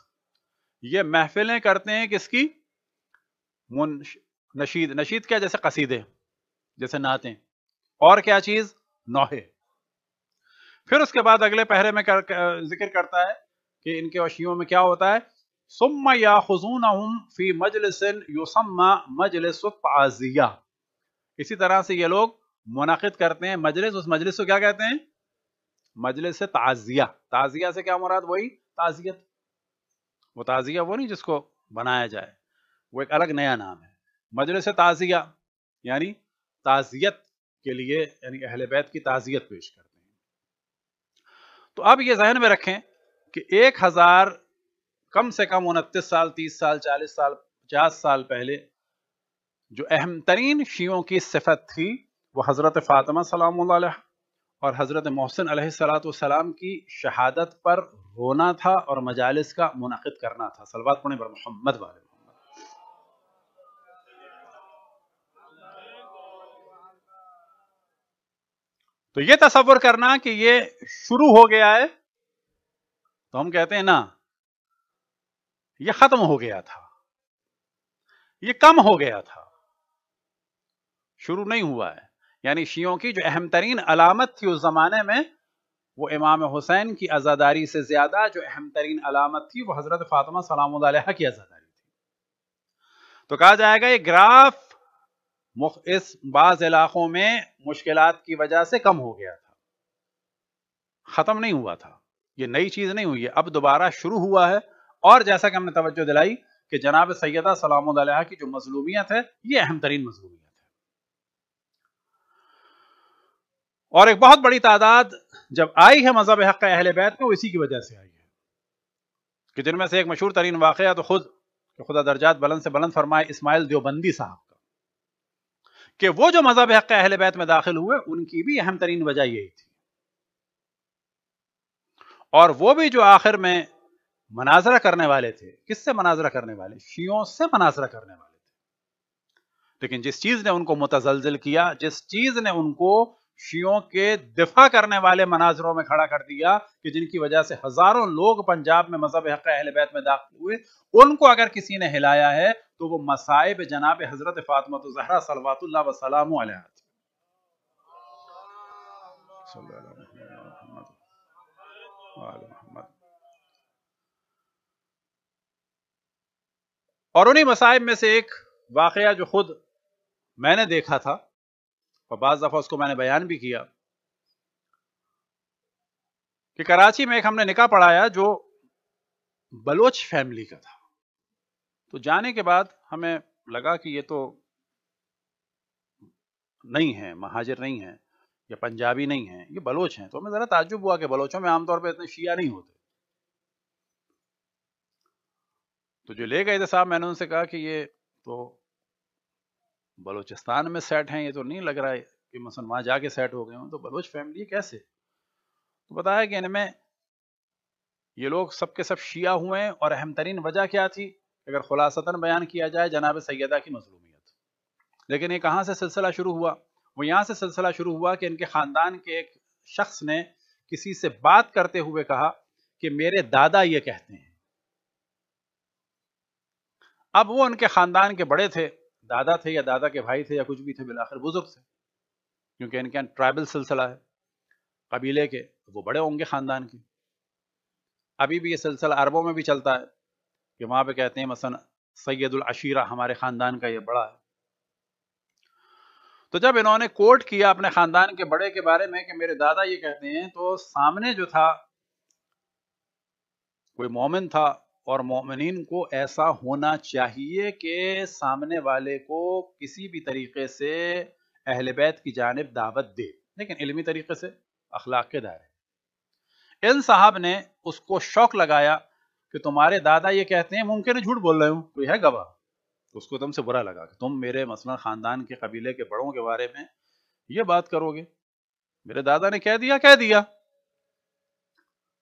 ये महफिलें करते हैं किसकी? नशीद नशीद क्या जैसे कसीदे जैसे नाते। और क्या चीज़? नौहे। फिर उसके बाद अगले पहरे में कर, ज़िक्र करता है कि इनके वशियों में क्या होता है? सुम्मा या खजून फ़ी मजलिसन युसम्मा मजलिस ताजिया। इसी तरह से ये लोग मुनद करते हैं। मजलिस उस मजलिस को क्या कहते हैं? मजलिस ताजिया। ताजिया से क्या मुराद? वही ताजियत। वो ताजिया वो नहीं जिसको बनाया जाए। वो एक अलग नया नाम है। मजलिस ताजिया, यानी ताजियत के लिए, यानी अहल बैत की ताजियत पेश करते हैं। तो अब ये जहन में रखें कि एक हज़ार कम से कम उनतीस साल, तीस साल, चालीस साल, पचास साल पहले जो अहम तरीन शीयों की सिफत थी, वो हज़रत फ़ातिमा सलाम और हज़रत मोहसिन सलाम की शहादत पर रोना था और मजालिस का मुनद करना था। सलवात पढ़ने पर मोहम्मद वाले। तो ये तस्वर करना कि ये शुरू हो गया है तो हम कहते हैं ना, ये खत्म हो गया था, ये कम हो गया था, शुरू नहीं हुआ है। यानी शियों की जो अहम तरीन अलामत थी उस जमाने में, वो इमाम हुसैन की आज़ादारी से ज़्यादा जो अहम तरीन अलामत थी, वो हज़रत फ़ातिमा सलाम की आज़ादारी थी। तो कहा जाएगा ये ग्राफ इस बाज़ इलाक़ों में मुश्किल की वजह से कम हो गया था। ख़त्म नहीं हुआ था। ये नई चीज़ नहीं हुई है। अब दोबारा शुरू हुआ है और जैसा कि हमने तवज्जो दिलाई कि जनाब सैदा सलाम की जो मजलूमियत है, ये अहम तरीन मजलूमियत है। और एक बहुत बड़ी तादाद जब आई है मज़हब हक अहल बैत में इसी की वजह से आई है कि जिनमें से एक मशहूर तरीन वाक़ तो खुद खुदा दर्जात बुलंद से बुलंद फरमाए इस्माइल देवबंदी साहब। का वो जो मज़हब हक अहल बैत में दाखिल हुए, उनकी भी अहम तरीन वजह यही थी। और वो भी जो आखिर में मनाजरा करने वाले थे, किससे मनाजरा करने वाले? शियों से मनाजरा करने वाले थे। लेकिन जिस चीज़ ने उनको मुतजलजल किया, जिस चीज़ ने उनको शियों के दिफा करने वाले मनाजरों में खड़ा कर दिया कि जिनकी वजह से हज़ारों लोग पंजाब में मज़हब हक अहल बैत में दाखिल हुए। उनको अगर किसी ने हिलाया है तो वो मसाइब जनाब हज़रत फातमत जहरा सलवातुल्लाह वसलाम और उन्हीं मसाइब में से एक वाकया जो खुद मैंने देखा था और बाज़ दफ़ा उसको मैंने बयान भी किया कि कराची में एक हमने निकाह पढ़ाया जो बलोच फैमिली का था। तो जाने के बाद हमें लगा कि ये तो नहीं है, महाजिर नहीं है, या पंजाबी नहीं है, ये बलोच हैं। तो हमें ज़रा ताजुब हुआ कि बलोचों में आमतौर पर इतने शिया नहीं होते। तो जो ले गए थे साहब, मैंने उनसे कहा कि ये तो बलोचिस्तान में सेट हैं, ये तो नहीं लग रहा है कि वहाँ जाके सेट हो गए हों तो बलोच फैमिली कैसे? तो बताया कि इनमें ये लोग सबके सब शिया हुए हैं और अहम तरीन वजह क्या थी? अगर खुलासतन बयान किया जाए जनाब सैदा की मजलूमियत। लेकिन ये कहाँ से सिलसिला शुरू हुआ? वो यहाँ से सिलसिला शुरू हुआ कि इनके ख़ानदान के एक शख्स ने किसी से बात करते हुए कहा कि मेरे दादा ये कहते हैं। अब वो उनके ख़ानदान के बड़े थे दादा थे या दादा के भाई थे या कुछ भी थे बिलाखिर बुज़ुर्ग थे। क्योंकि इनके यहाँ ट्राइबल सिलसिला है। कबीले के, वो बड़े होंगे ख़ानदान के। अभी भी ये सिलसिला अरबों में भी चलता है कि वहाँ पे कहते हैं मसन सैदुल अशीरा हमारे ख़ानदान का ये बड़ा है। तो जब इन्होंने कोर्ट किया अपने ख़ानदान के बड़े के बारे में कि मेरे दादा ये कहते हैं तो सामने जो था, कोई मोमिन था और मोमिन को ऐसा होना चाहिए कि सामने वाले को किसी भी तरीके से अहल बैत की जानब दावत दे। लेकिन इलमी तरीके से, अखलाक के दायरे इन साहब ने उसको शौक लगाया कि तुम्हारे दादा ये कहते हैं मुमकिन झूठ बोल रहे हो कोई है गवाह। तो उसको तुमसे बुरा लगा कि तुम मेरे मसलन ख़ानदान के कबीले के बड़ों के बारे में ये बात करोगे। मेरे दादा ने कह दिया कह दिया।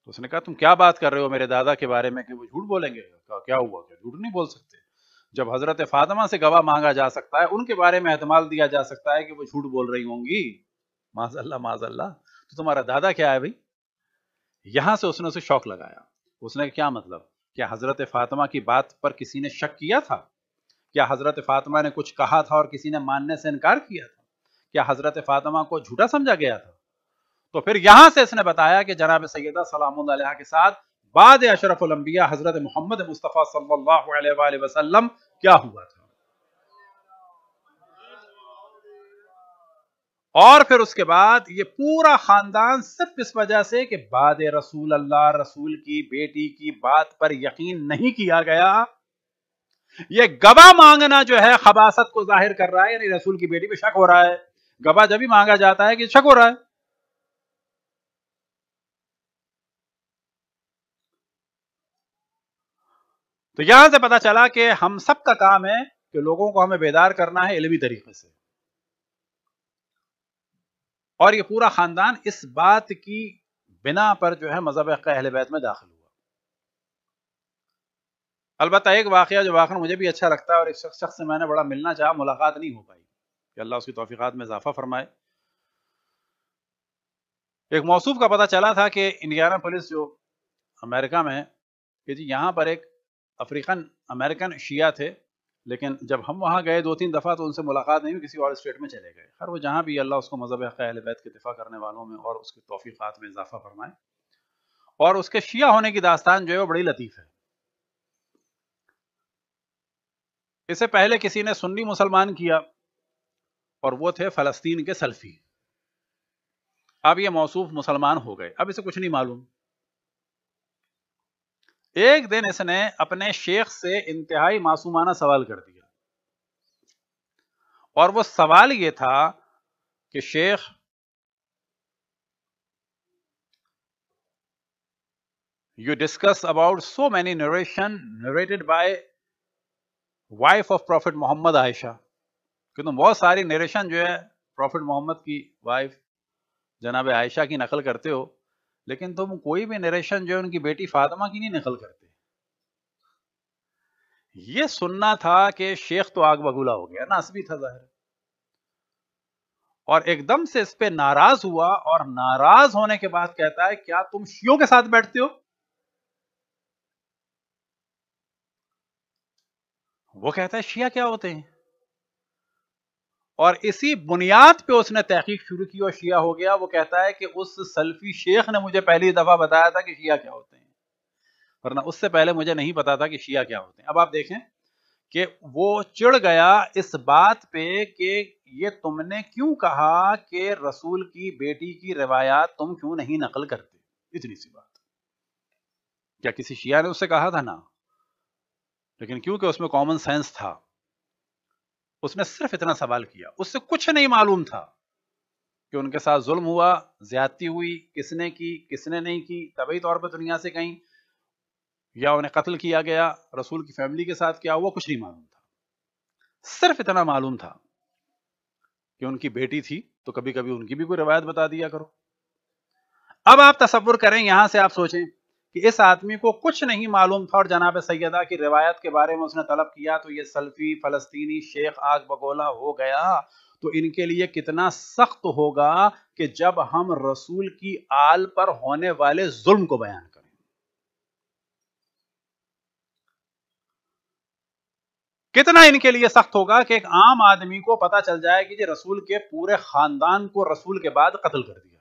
तो उसने कहा, तुम क्या बात कर रहे हो मेरे दादा के बारे में कि वो झूठ बोलेंगे? क्या हुआ? क्या झूठ नहीं बोल सकते? जब हज़रत फातिमा से गवाह मांगा जा सकता है, उनके बारे में एहतमाल दिया जा सकता है कि वो झूठ बोल रही होंगी। माजल्ला माजल्ला तो तुम्हारा दादा क्या है भाई? यहाँ से उसने उसे शौक लगाया। उसने क्या मतलब? क्या हज़रत फातिमा की बात पर किसी ने शक किया था? क्या हज़रत फातिमा ने कुछ कहा था और किसी ने मानने से इनकार किया था? क्या हज़रत फातिमा को झूठा समझा गया था? तो फिर यहाँ से इसने बताया कि जनाब सैदा सलाम के साथ बाद अशरफुलम्बिया हज़रत मोहम्मद मुस्तफ़ा सल्लल्लाहु अलैहि वसल्लम क्या हुआ था? और फिर उसके बाद ये पूरा खानदान सिर्फ़ इस वजह से कि बाद रसूल अल्लाह, रसूल की बेटी की बात पर यकीन नहीं किया गया। ये गवाह मांगना जो है खबासत को ज़ाहिर कर रहा है, यानी रसूल की बेटी पे शक हो रहा है। गवाह जब भी मांगा जाता है कि शक हो रहा है। तो यहाँ से पता चला कि हम सब का काम है कि लोगों को हमें बेदार करना है इलमी तरीके से। और ये पूरा खानदान इस बात की बिना पर जो है मज़हब अहल बैत में दाखिल हुआ। अलबत् एक वाक़ जो वाक़ मुझे भी अच्छा लगता है और एक शख्स शख्स से मैंने बड़ा मिलना चाहा, मुलाकात नहीं हो पाई। कि अल्लाह उसकी तोफ़ीक़ात में इजाफा फरमाए। एक मौसू का पता चला था कि इंडियाना पुलिस जो अमेरिका में है, कि जी यहाँ पर एक अफ्रीकन, अमेरिकन शिया थे, लेकिन जब हम वहाँ गए दो तीन दफ़ा तो उनसे मुलाकात नहीं हुई, किसी और स्टेट में चले गए। हर वो जहाँ भी अल्लाह उसको मज़हब अहल बैत के दिफा करने वालों में और उसकी तोफ़ीक़ात में इजाफा फरमाए। और उसके शिया होने की दास्तान जो है वो बड़ी लतीफ़ है। इससे पहले किसी ने सुन्नी मुसलमान किया और वो थे फ़लस्तीन के सल्फ़ी। अब ये मौसूफ मुसलमान हो गए। अब इसे कुछ नहीं मालूम। एक दिन इसने अपने शेख से इंतहाई मासूमाना सवाल कर दिया। और वो सवाल ये था कि Sheikh you discuss about so many narration narrated by wife of prophet Muhammad Aisha कि तुम बहुत सारी नरेशन जो है प्रॉफिट मोहम्मद की वाइफ जनाब आयशा की नकल करते हो। लेकिन तुम कोई भी नरेशन जो है उनकी बेटी फातिमा की नहीं नकल करते। ये सुनना था कि शेख तो आग बगूला हो गया नास भी था ज़ाहिर। और एकदम से इस पे नाराज़ हुआ और नाराज़ होने के बाद कहता है, क्या तुम शियों के साथ बैठते हो? वो कहता है, शिया क्या होते हैं? और इसी बुनियाद पे उसने तहकीक शुरू की और शिया हो गया। वो कहता है कि उस सल्फी शेख ने मुझे पहली दफ़ा बताया था कि शिया क्या होते हैं। वरना उससे पहले मुझे नहीं पता था कि शिया क्या होते हैं। अब आप देखें कि वो चिड़ गया इस बात पे कि ये तुमने क्यों कहा कि रसूल की बेटी की रिवायात तुम क्यों नहीं नकल करते? इतनी सी बात। क्या किसी शिया ने उससे कहा था ना? लेकिन क्योंकि उसमें कॉमन सेंस था उसने सिर्फ़ इतना सवाल किया। उससे कुछ नहीं मालूम था कि उनके साथ जुल्म हुआ, ज्यादती हुई, किसने की, किसने नहीं की तभी तौर पर दुनिया से कहीं, या उन्हें कत्ल किया गया, रसूल की फैमिली के साथ क्या हुआ, कुछ नहीं मालूम था। सिर्फ़ इतना मालूम था कि उनकी बेटी थी तो कभी कभी उनकी भी कोई रवायत बता दिया करो। अब आप तस्वुर करें, यहाँ से आप सोचें। कि इस आदमी को कुछ नहीं मालूम था और जनाब सैदा की रिवायत के बारे में उसने तलब किया तो ये सल्फी, फलस्तीनी, शेख, आग बगोला हो गया। तो इनके लिए कितना सख्त होगा कि जब हम रसूल की आल पर होने वाले जुल्म को बयान करें। कितना इनके लिए सख्त होगा कि एक आम आदमी को पता चल जाए कि जी रसूल के पूरे खानदान को रसूल के बाद कत्ल कर दिया।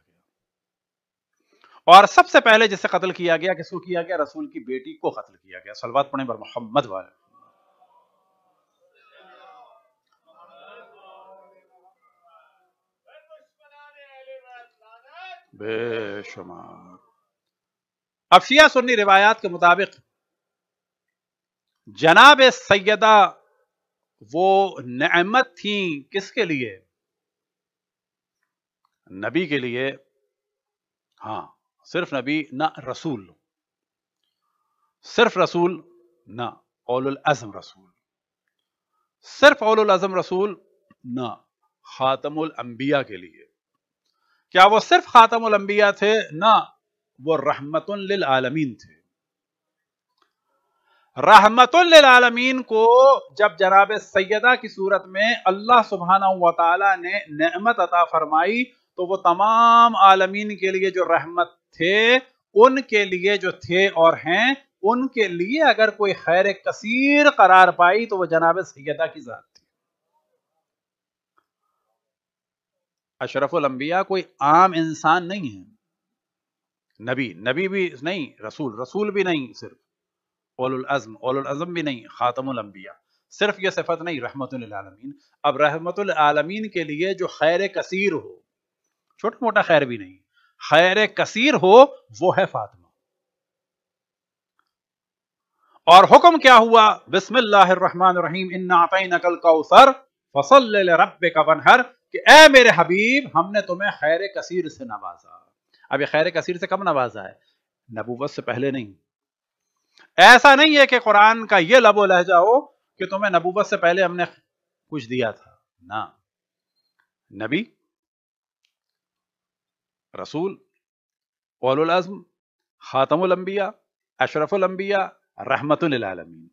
और सबसे पहले जिसे कत्ल किया गया, किसको किया गया? रसूल की बेटी को कत्ल किया गया। सलवात पढ़े, पर मोहम्मद वाले। बेशुमार। अब शिया सुन्नी रिवायात के मुताबिक, जनाब सैयदा, वो नेमत थी किसके लिए? नबी के लिए। हाँ। सिर्फ़ नबी, ना रसूल। सिर्फ़ रसूल, ना औलुल अजम रसूल। सिर्फ़ औलुल अजम रसूल, ना खातमुल अंबिया के लिए। क्या वो सिर्फ़ खातमुल अंबिया थे? ना, वो रहमतुल आलमीन थे। रहमतुल आलमीन को जब जनाब सैदा की सूरत में अल्लाह सुबहाना वाली ने नेमत अता फरमाई तो वो तमाम आलमीन के लिए जो रहमत थे, उनके लिए जो थे और हैं, उनके लिए अगर कोई खैर कसीर करार पाई तो वह जनाब सैदा की जात थी। अशरफुल अंबिया कोई आम इंसान नहीं है। नबी नबी भी नहीं, रसूल रसूल भी नहीं सिर्फ़। ओलुल अज़म भी नहीं, ख़ातमुल अंबिया। सिर्फ़ ये सिफत नहीं, रहमतुल आलमीन अब रहमतुल आलमीन के लिए जो खैर कसीर हो छोटा मोटा खैर भी नहीं। खैर कसीर हो, वो है फातिमा। और हुक्म क्या हुआ? बिस्मिल्लाहिर्रहमानिर्रहीम, इन्ना कल कौसर फ़सल रब का बनहर कि ए मेरे हबीब, हमने तुम्हें खैर कसीर से नवाजा। अब ये खैर कसीर से कब नवाजा है? नबूवत से पहले नहीं। ऐसा नहीं है कि कुरान का ये लबो लहजा हो कि तुम्हें नबूवत से पहले हमने कुछ दिया था। ना। नबी रसूल ओलुल अज़म ख़ातमुल अंबिया अशरफुल अंबिया रहमतुल्लामीन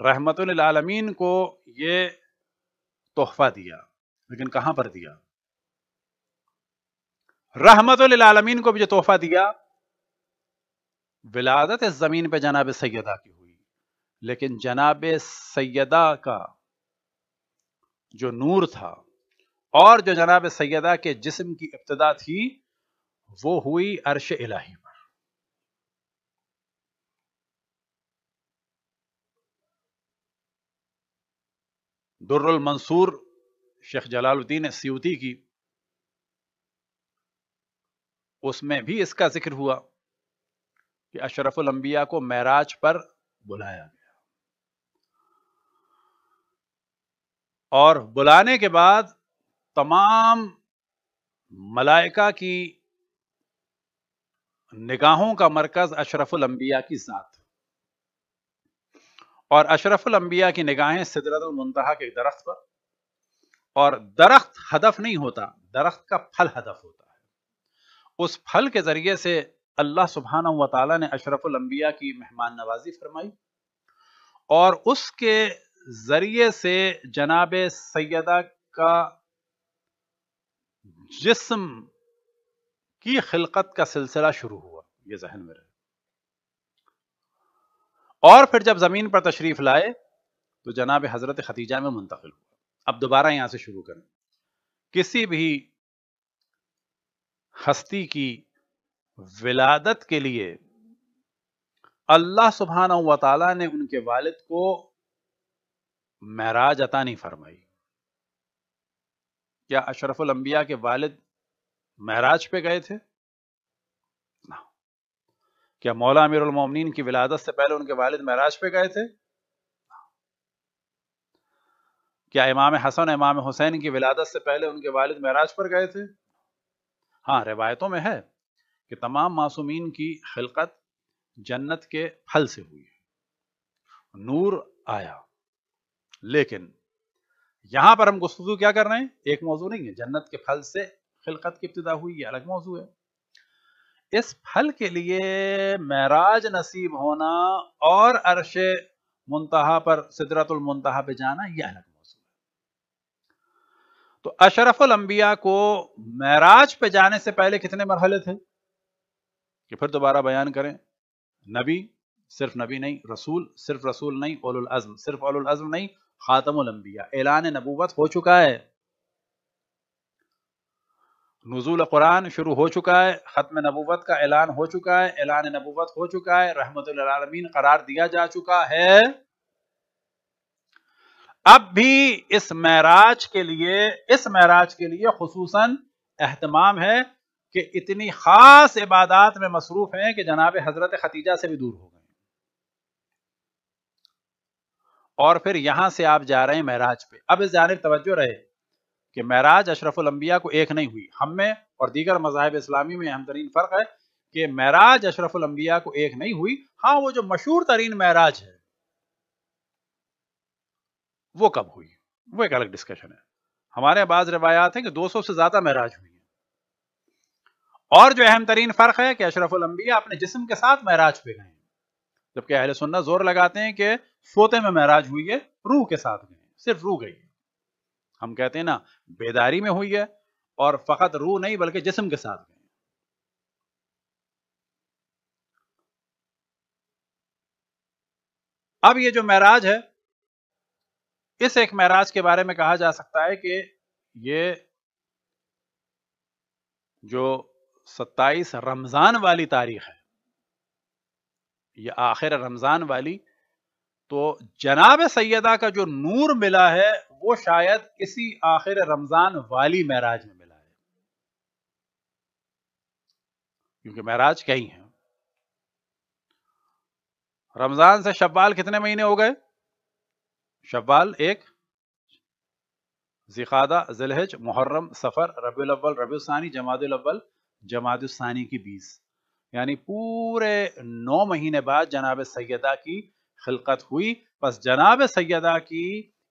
रहमतुल्लामीन को ये तोहफा दिया लेकिन कहाँ पर दिया रहमतमीन को भी जो तोहफा दिया विलादत इस ज़मीन पे जनाब सैदा की हुई लेकिन जनाब सैदा का जो नूर था और जो जनाब सैदा के जिस्म की इब्तदा थी वो हुई अर्श इलाही पर। दुर्रुल मंसूर शेख जलालुद्दीन सियूती की उसमें भी इसका ज़िक्र हुआ कि अशरफुल अंबिया को महराज पर बुलाया गया। और बुलाने के बाद तमाम मलाइका की निगाहों का मरकज अशरफुल अंबिया की साथ और अशरफुल अंबिया की निगाहें सिदरतुल मुंतहा के दरख्त पर। और दरख्त हदफ नहीं होता, दरख्त का फल हदफ होता है। उस फल के ज़रिए से अल्लाह सुबहाना व ने अशरफुल अंबिया की मेहमान नवाजी फरमाई। और उसके ज़रिए से जनाब सैदा का जिस्म की खिलकत का सिलसिला शुरू हुआ, ये जहन में रहे। और फिर जब ज़मीन पर तशरीफ़ लाए तो जनाब हज़रत खतीजा में मुंतकिल हुआ। अब दोबारा यहाँ से शुरू करें। किसी भी हस्ती की विलादत के लिए अल्लाह सुबहाना व ने उनके वालिद को महराज अता नहीं फरमाई। क्या अशरफुल अंबिया के वालिद महराज पे गए थे? क्या मौला अमीरमिन की विलादत से पहले उनके वालिद महराज पे गए थे? क्या इमाम हसन, इमाम हुसैन की विलादत से पहले उनके वालिद महराज पर गए थे? हाँ रिवायतों में है कि तमाम मासूमीन की खिलकत जन्नत के फल से हुई। नूर आया। लेकिन यहाँ पर हम गुफ्तु क्या कर रहे हैं? एक मौजू नहीं है। जन्नत के फल से खिलकत की इब्तदा हुई है अलग मौजू है। इस फल के लिए महराज नसीब होना और अरश मुंतहा पर, सिदरतुल मुंतहा पे जाना यह अलग मौजूद है। तो अशरफुल अंबिया को महराज पे जाने से पहले कितने मरहले थे? कि फिर दोबारा बयान करें। नबी सिर्फ़ नबी नहीं, रसूल सिर्फ़ रसूल नहीं ओलुल अज़म सिर्फ़ ओलुल अज़म नहीं, खातमुल अंबिया। ऐलान नबूवत हो चुका है। नजूल कुरान शुरू हो चुका है, ख़त्म नबूवत का ऐलान हो चुका है, ऐलान नबूवत हो चुका है रहमतमीन करार दिया जा चुका है। अब भी इस महराज के लिए, इस महराज के लिए खसूस अहतमाम है कि इतनी खास इबादत में मसरूफ हैं कि जनाब हज़रत खतीजा से भी दूर हो गए। और फिर यहाँ से आप जा रहे हैं महराज पे। अब इस जानब तवज्जो रहे। कि महराज अशरफुल अंबिया को एक नहीं हुई। हम में और दीगर मजाहब इस्लामी में अहम तरीन फ़र्क है कि महराज अशरफुल अंबिया को एक नहीं हुई। हाँ वो जो मशहूर तरीन महराज है, वो कब हुई? वो एक अलग डिस्कशन है। हमारे पास रवायात हैं कि 200 से ज़्यादा महराज हुई है। और जो अहम तरीन फ़र्क है कि अशरफुल अंबिया अपने जिसम के साथ महराज पे गए जबकि अहल सुन्ना ज़ोर लगाते हैं कि सोते में महराज हुई है, रूह के साथ गए सिर्फ़ रूह गई हम कहते हैं ना, बेदारी में हुई है और फकत रूह नहीं बल्कि जिस्म के साथ गए। अब ये जो महराज है, इस एक महराज के बारे में कहा जा सकता है कि ये जो 27 रमज़ान वाली तारीख है, ये आखिर रमज़ान वाली तो जनाब सैदा का जो नूर मिला है वो शायद किसी आखिर रमज़ान वाली महराज में मिला है। क्योंकि महराज कई हैं। रमज़ान से शब्बाल कितने महीने हो गए? शब्बाल एक, जिकादा, जिलहज, मुहर्रम, सफ़र रबी अव्वल रबीसानी जमात अव्वल जमात सानी की बीस। यानी पूरे नौ महीने बाद जनाब सैदा की खिलकत हुई। बस जनाब सैदा की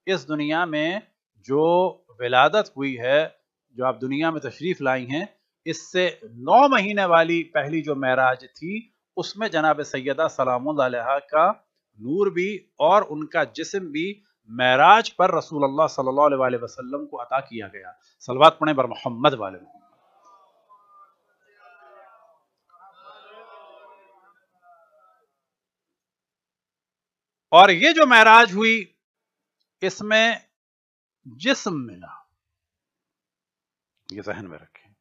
इस दुनिया में जो विलादत हुई है, जो आप दुनिया में तशरीफ़ लाई हैं, इससे नौ महीने वाली पहली जो महराज थी, उसमें जनाब सैदा सलाम का नूर भी और उनका जिसम भी महराज पर रसूल अल्लाह सल्लल्लाहु को अता किया गया। सलवात पढ़े पर मोहम्मद वाले और ये जो महराज हुई इसमें जिस्म मिला ये जहन में रखें।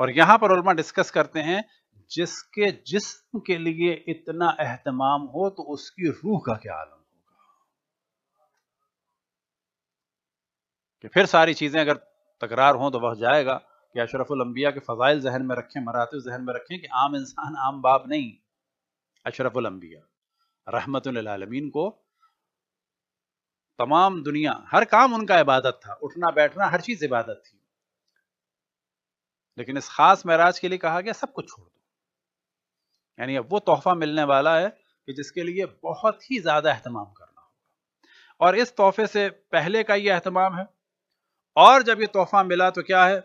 और यहाँ पर उलमा डिस्कस करते हैं, जिसके जिस्म के लिए इतना एहतमाम हो तो उसकी रूह का क्या आलम होगा? कि फिर सारी चीज़ें अगर तकरार हो तो वह जाएगा कि अशरफुल अंबिया के फ़जाइल जहन में रखें, मरातब जहन में रखें कि आम इंसान, आम बाप नहीं, अशरफुल अंबिया। रहमतमीन को तमाम दुनिया, हर काम उनका इबादत था। उठना, बैठना, हर चीज़ इबादत थी। लेकिन इस खास महराज के लिए कहा गया, सब कुछ छोड़ दो। यानी अब वो तोहफा मिलने वाला है कि जिसके लिए बहुत ही ज़्यादा अहतमाम करना होगा। और इस तोहफे से पहले का ये अहतमाम है। और जब ये तोहफा मिला तो क्या है?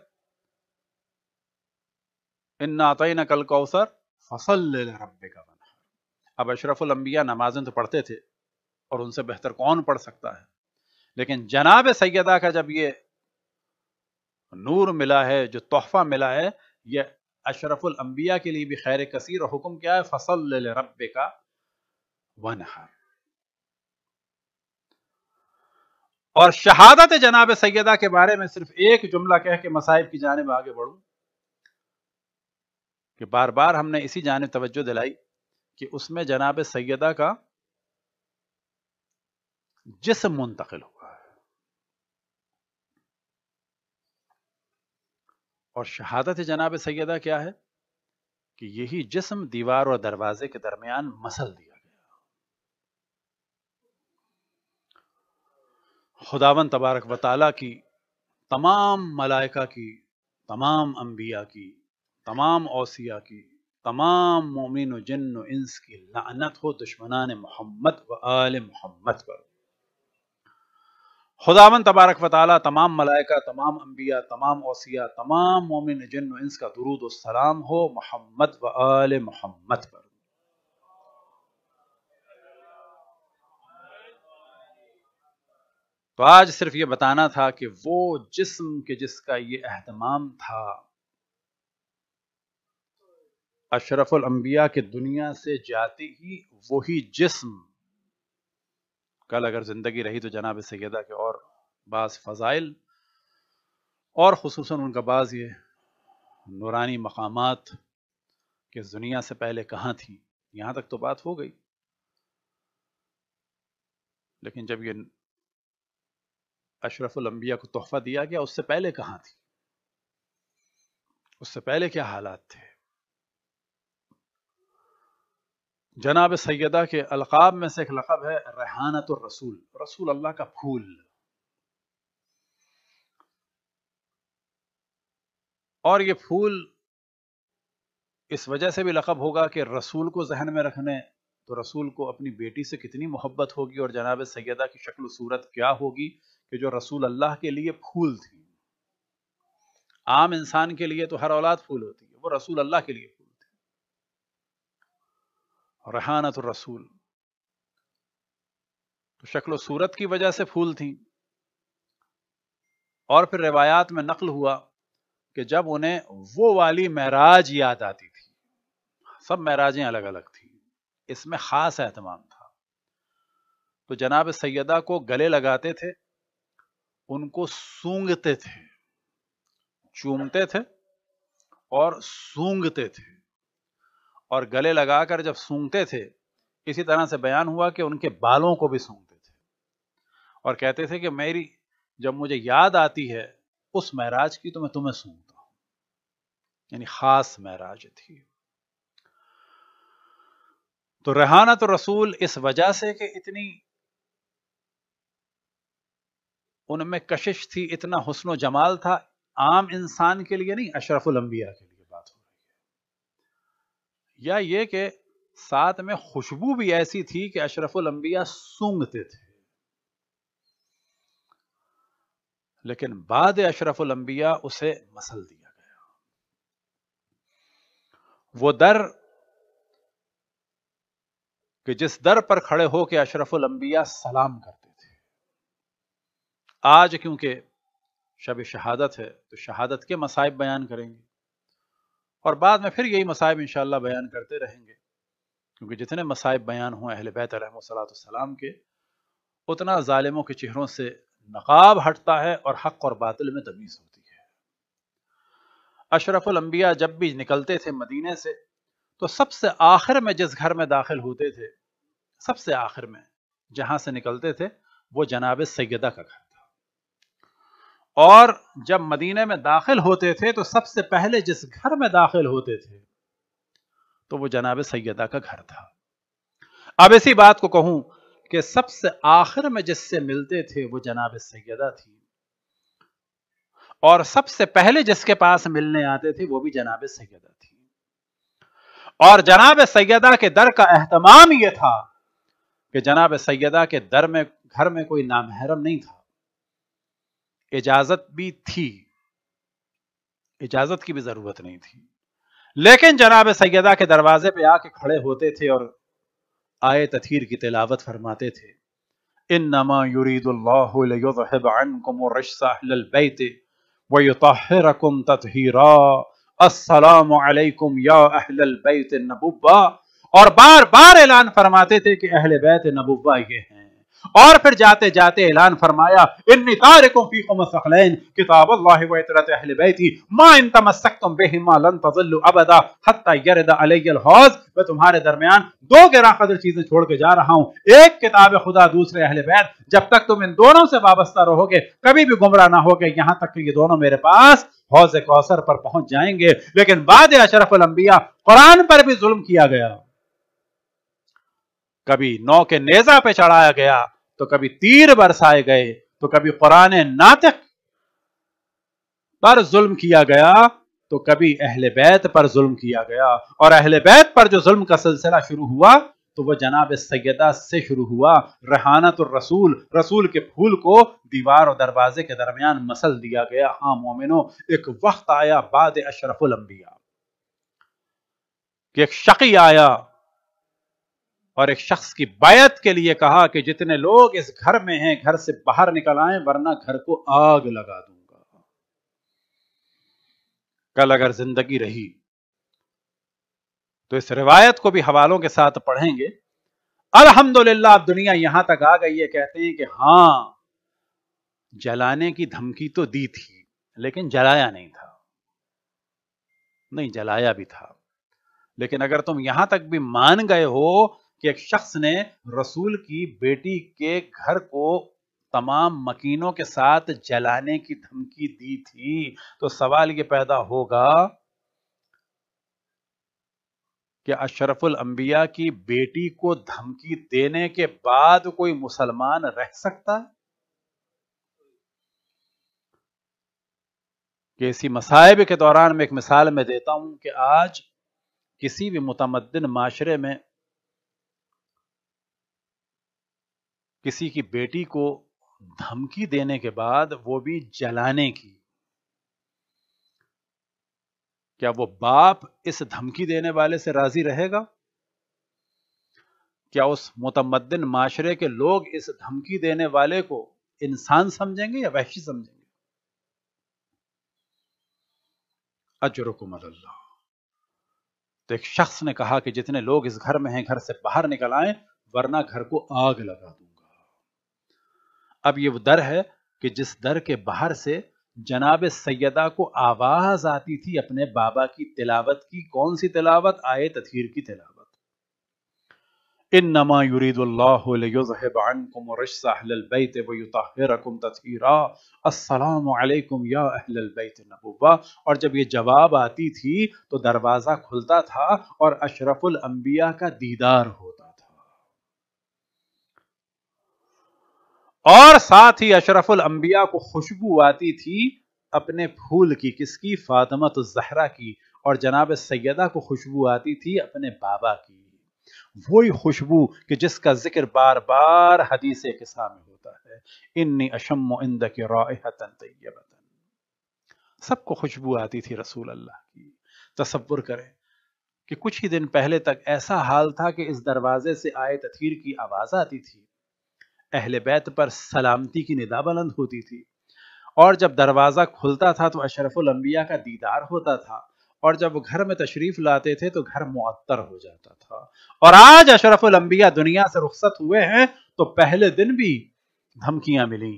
इन नातई न कल कौसर फ़सल रब का बना अब अशरफुल अंबिया नमाजें तो पढ़ते थे। और उनसे बेहतर कौन पढ़ सकता है? लेकिन जनाब सैदा का जब ये नूर मिला है, जो तोहफा मिला है यह अशरफुल अंबिया के लिए भी खैर कसीर और हुक्म क्या है? फ़सल रब का वनहर और शहादत जनाब सैदा के बारे में सिर्फ़ एक जुमला कह के मसाइब की जानब आगे बढ़ू, कि बार बार हमने इसी जानब तवज्जो दिलाई कि उसमें जनाब सैदा का जिसम मुंतकिल हुआ है और शहादत जनाब सैदा क्या है कि यही जिसम दीवार और दरवाजे के दरमियान मसल दिया गया खुदावन तबारक वाली की तमाम मलाइका की तमाम अंबिया की तमाम औसिया की तमाम मोमिन जन इंस की लानत हो दुश्मनान मोहम्मद व आल मोहम्मद पर खुदावन तबारक वाली तमाम मलाइका, तमाम अम्बिया तमाम ओसिया तमाम मोमिन, जन का दरूद सलाम हो, मोहम्मद व आल मोहम्मद पर। तो आज सिर्फ़ ये बताना था कि वो जिस्म के जिसका ये अहतमाम था, अशरफुल अंबिया के दुनिया से जाते ही वही जिस्म कल अगर ज़िंदगी रही तो जनाब सैदा के और बाज़ फ़ज़ाइल, और खसूस उनका बाज़ ये नूरानी मकाम कि दुनिया से पहले कहाँ थी? यहाँ तक तो बात हो गई। लेकिन जब ये अशरफुल अंबिया को तोहफ़ा दिया गया, उससे पहले कहाँ थी? उससे पहले क्या हालात थे? जनाब सैदा के अलकाब में से एक लकब है रेहानत रसूल। रसूल अल्लाह का फूल। और ये फूल इस वजह से भी लकब होगा कि रसूल को जहन में रखने तो रसूल को अपनी बेटी से कितनी मोहब्बत होगी और जनाब सैदा की शक्ल सूरत क्या होगी कि जो रसूल अल्लाह के लिए फूल थी। आम इंसान के लिए तो हर औलाद फूल होती है, वो रसूल अल्लाह के लिए रहानत रसूल। तो शक्ल सूरत की वजह से फूल थी। और फिर रिवायात में नकल हुआ कि जब उन्हें वो वाली महराज याद आती थी। सब महराजें अलग अलग थी। इसमें खास एहतमाम था। तो जनाब सैदा को गले लगाते थे, उनको सूंघते थे, चूमते थे और सूंघते थे। और गले लगाकर जब सूंघते थे, इसी तरह से बयान हुआ कि उनके बालों को भी सूंघते थे। और कहते थे कि मेरी, जब मुझे याद आती है, उस महराज की तो मैं तुम्हें सूंघता हूँ। यानी खास महराज थी। तो रहाना तो रसूल इस वजह से कि इतनी उनमें कशिश थी, इतना हुस्न जमाल था, आम इंसान के लिए नहीं, अशरफुल अंबिया के या ये कि साथ में खुशबू भी ऐसी थी कि अशरफुल अंबिया सूंघते थे। लेकिन बाद अशरफुल अंबिया उसे मसल दिया गया। वो दर कि जिस दर पर खड़े होकर अशरफुल अंबिया सलाम करते थे। आज क्योंकि शब शहादत है तो शहादत के मसाइब बयान करेंगे। और बाद में फिर यही मसाइब इंशाला बयान करते रहेंगे। क्योंकि जितने मसाइब बयान हुए अहल बैत सलाम के, उतना ालिमों के चेहरों से नकाब हटता है और हक और बातिल में तमीज़ होती है। अशरफुलम्बिया जब भी निकलते थे मदीने से तो सबसे आखिर में जिस घर में दाखिल होते थे, सबसे आखिर में जहाँ से निकलते थे, वो जनाब सैदा का घर। और जब मदीने में दाखिल होते थे तो सबसे पहले जिस घर में दाखिल होते थे तो वो जनाब सैदा का घर था। अब इसी बात को कहूँ कि सबसे आखिर में जिससे मिलते थे, वो जनाब सैदा थी। और सबसे पहले जिसके पास मिलने आते थे, वो भी जनाब सैदा थी। और जनाब सैदा के दर का अहतमाम यह था कि जनाब सैदा के दर में, घर में कोई नामहरम नहीं था। इजाज़त भी थी, इजाज़त की भी ज़रूरत नहीं थी। लेकिन जनाब सैदा के दरवाजे पे आके खड़े होते थे और आए तथीर की तिलावत फरमाते थे इन नमा नबुब्बा और बार बार ऐलान फरमाते थे कि अहले बैत नबुवा ये और फिर जाते जाते ऐलान फरमाया इन किताब अल्लाह व इतरत अहले बैती, मा इन बिहिमा लन तज़ल्लु अबदा, हत्ता यरद हौज मैं तुम्हारे दरमियान दो गिरा कदर चीज़ें छोड़ के जा रहा हूँ। एक किताब खुदा, दूसरे अहले बैत, जब तक तुम इन दोनों से वाबस्ता रहोगे, कभी भी गुमराह ना होगे, यहाँ तक कि ये दोनों मेरे पास हौज कौसर पर पहुँच जाएँगे। लेकिन बाद अशरफ अंबिया, कुरान पर भी जुल्म किया गया। कभी नौ के नेजा पे चढ़ाया गया तो कभी तीर बरसाए गए तो कभी कुरान नातक पर जुल्म किया गया तो कभी अहले बैत पर जुल्म किया गया। और अहले बैत पर जो जुल्म का सिलसिला शुरू हुआ तो वह जनाब सैदा से शुरू हुआ रहानत और रसूल रसूल के फूल को दीवार और दरवाजे के दरमियान मसल दिया गया। हाँ मोमिनो, एक वक्त आया बाद अशरफुल अंबिया। कि एक शकी आया और एक शख्स की बायत के लिए कहा कि जितने लोग इस घर में हैं, घर से बाहर निकल आए, वरना घर को आग लगा दूँगा। कल अगर ज़िंदगी रही तो इस रिवायत को भी हवालों के साथ पढ़ेंगे। अल्हम्दुलिल्लाह, अब दुनिया यहाँ तक आ गई है, कहते हैं कि हाँ, जलाने की धमकी तो दी थी, लेकिन जलाया नहीं था। नहीं, जलाया भी था। लेकिन अगर तुम यहाँ तक भी मान गए हो कि एक शख्स ने रसूल की बेटी के घर को तमाम मकीनों के साथ जलाने की धमकी दी थी। तो सवाल ये पैदा होगा कि अशरफुल अंबिया की बेटी को धमकी देने के बाद कोई मुसलमान रह सकता कि इसी मसाइब के दौरान मैं एक मिसाल में देता हूँ कि आज किसी भी मुतमद्दिन माशरे में किसी की बेटी को धमकी देने के बाद वो भी जलाने की। क्या वो बाप इस धमकी देने वाले से राज़ी रहेगा? क्या उस मुतमद्दिन माशरे के लोग इस धमकी देने वाले को इंसान समझेंगे या वहशी समझेंगे? अजरकुम तो एक शख्स ने कहा कि जितने लोग इस घर में हैं, घर से बाहर निकल आए, वरना घर को आग लगा दूँगा अब ये वो दर है कि जिस दर के बाहर से जनाब सैयदा को आवाज़ आती थी अपने बाबा की तिलावत की, कौन सी तिलावत? आए तथीर की तिलावत। इन नमा और जब ये जवाब आती थी तो दरवाज़ा खुलता था और अशरफुल अंबिया का दीदार होता और साथ ही अशरफुल अंबिया को खुशबू आती थी अपने फूल की, किसकी? फातमत जहरा की। और जनाब सैदा को खुशबू आती थी अपने बाबा की। वही खुशबू कि जिसका ज़िक्र बार बार हदीस किसा में होता है। इन्नी अशम इंद के राहतन सबको खुशबू आती थी रसूल अल्लाह की। तस्वुर करें कि कुछ ही दिन पहले तक ऐसा हाल था कि इस दरवाजे से आए तथीर की आवाज़ आती थी। अहल बैत पर सलामती की निदा बुलंद होती थी। और जब दरवाज़ा खुलता था तो अशरफुल अंबिया का दीदार होता था। और जब वो घर में तशरीफ़ लाते थे तो घर मुअत्तर हो जाता था। और आज अशरफुल अंबिया दुनिया से रुखसत हुए हैं तो पहले दिन भी धमकियाँ मिली।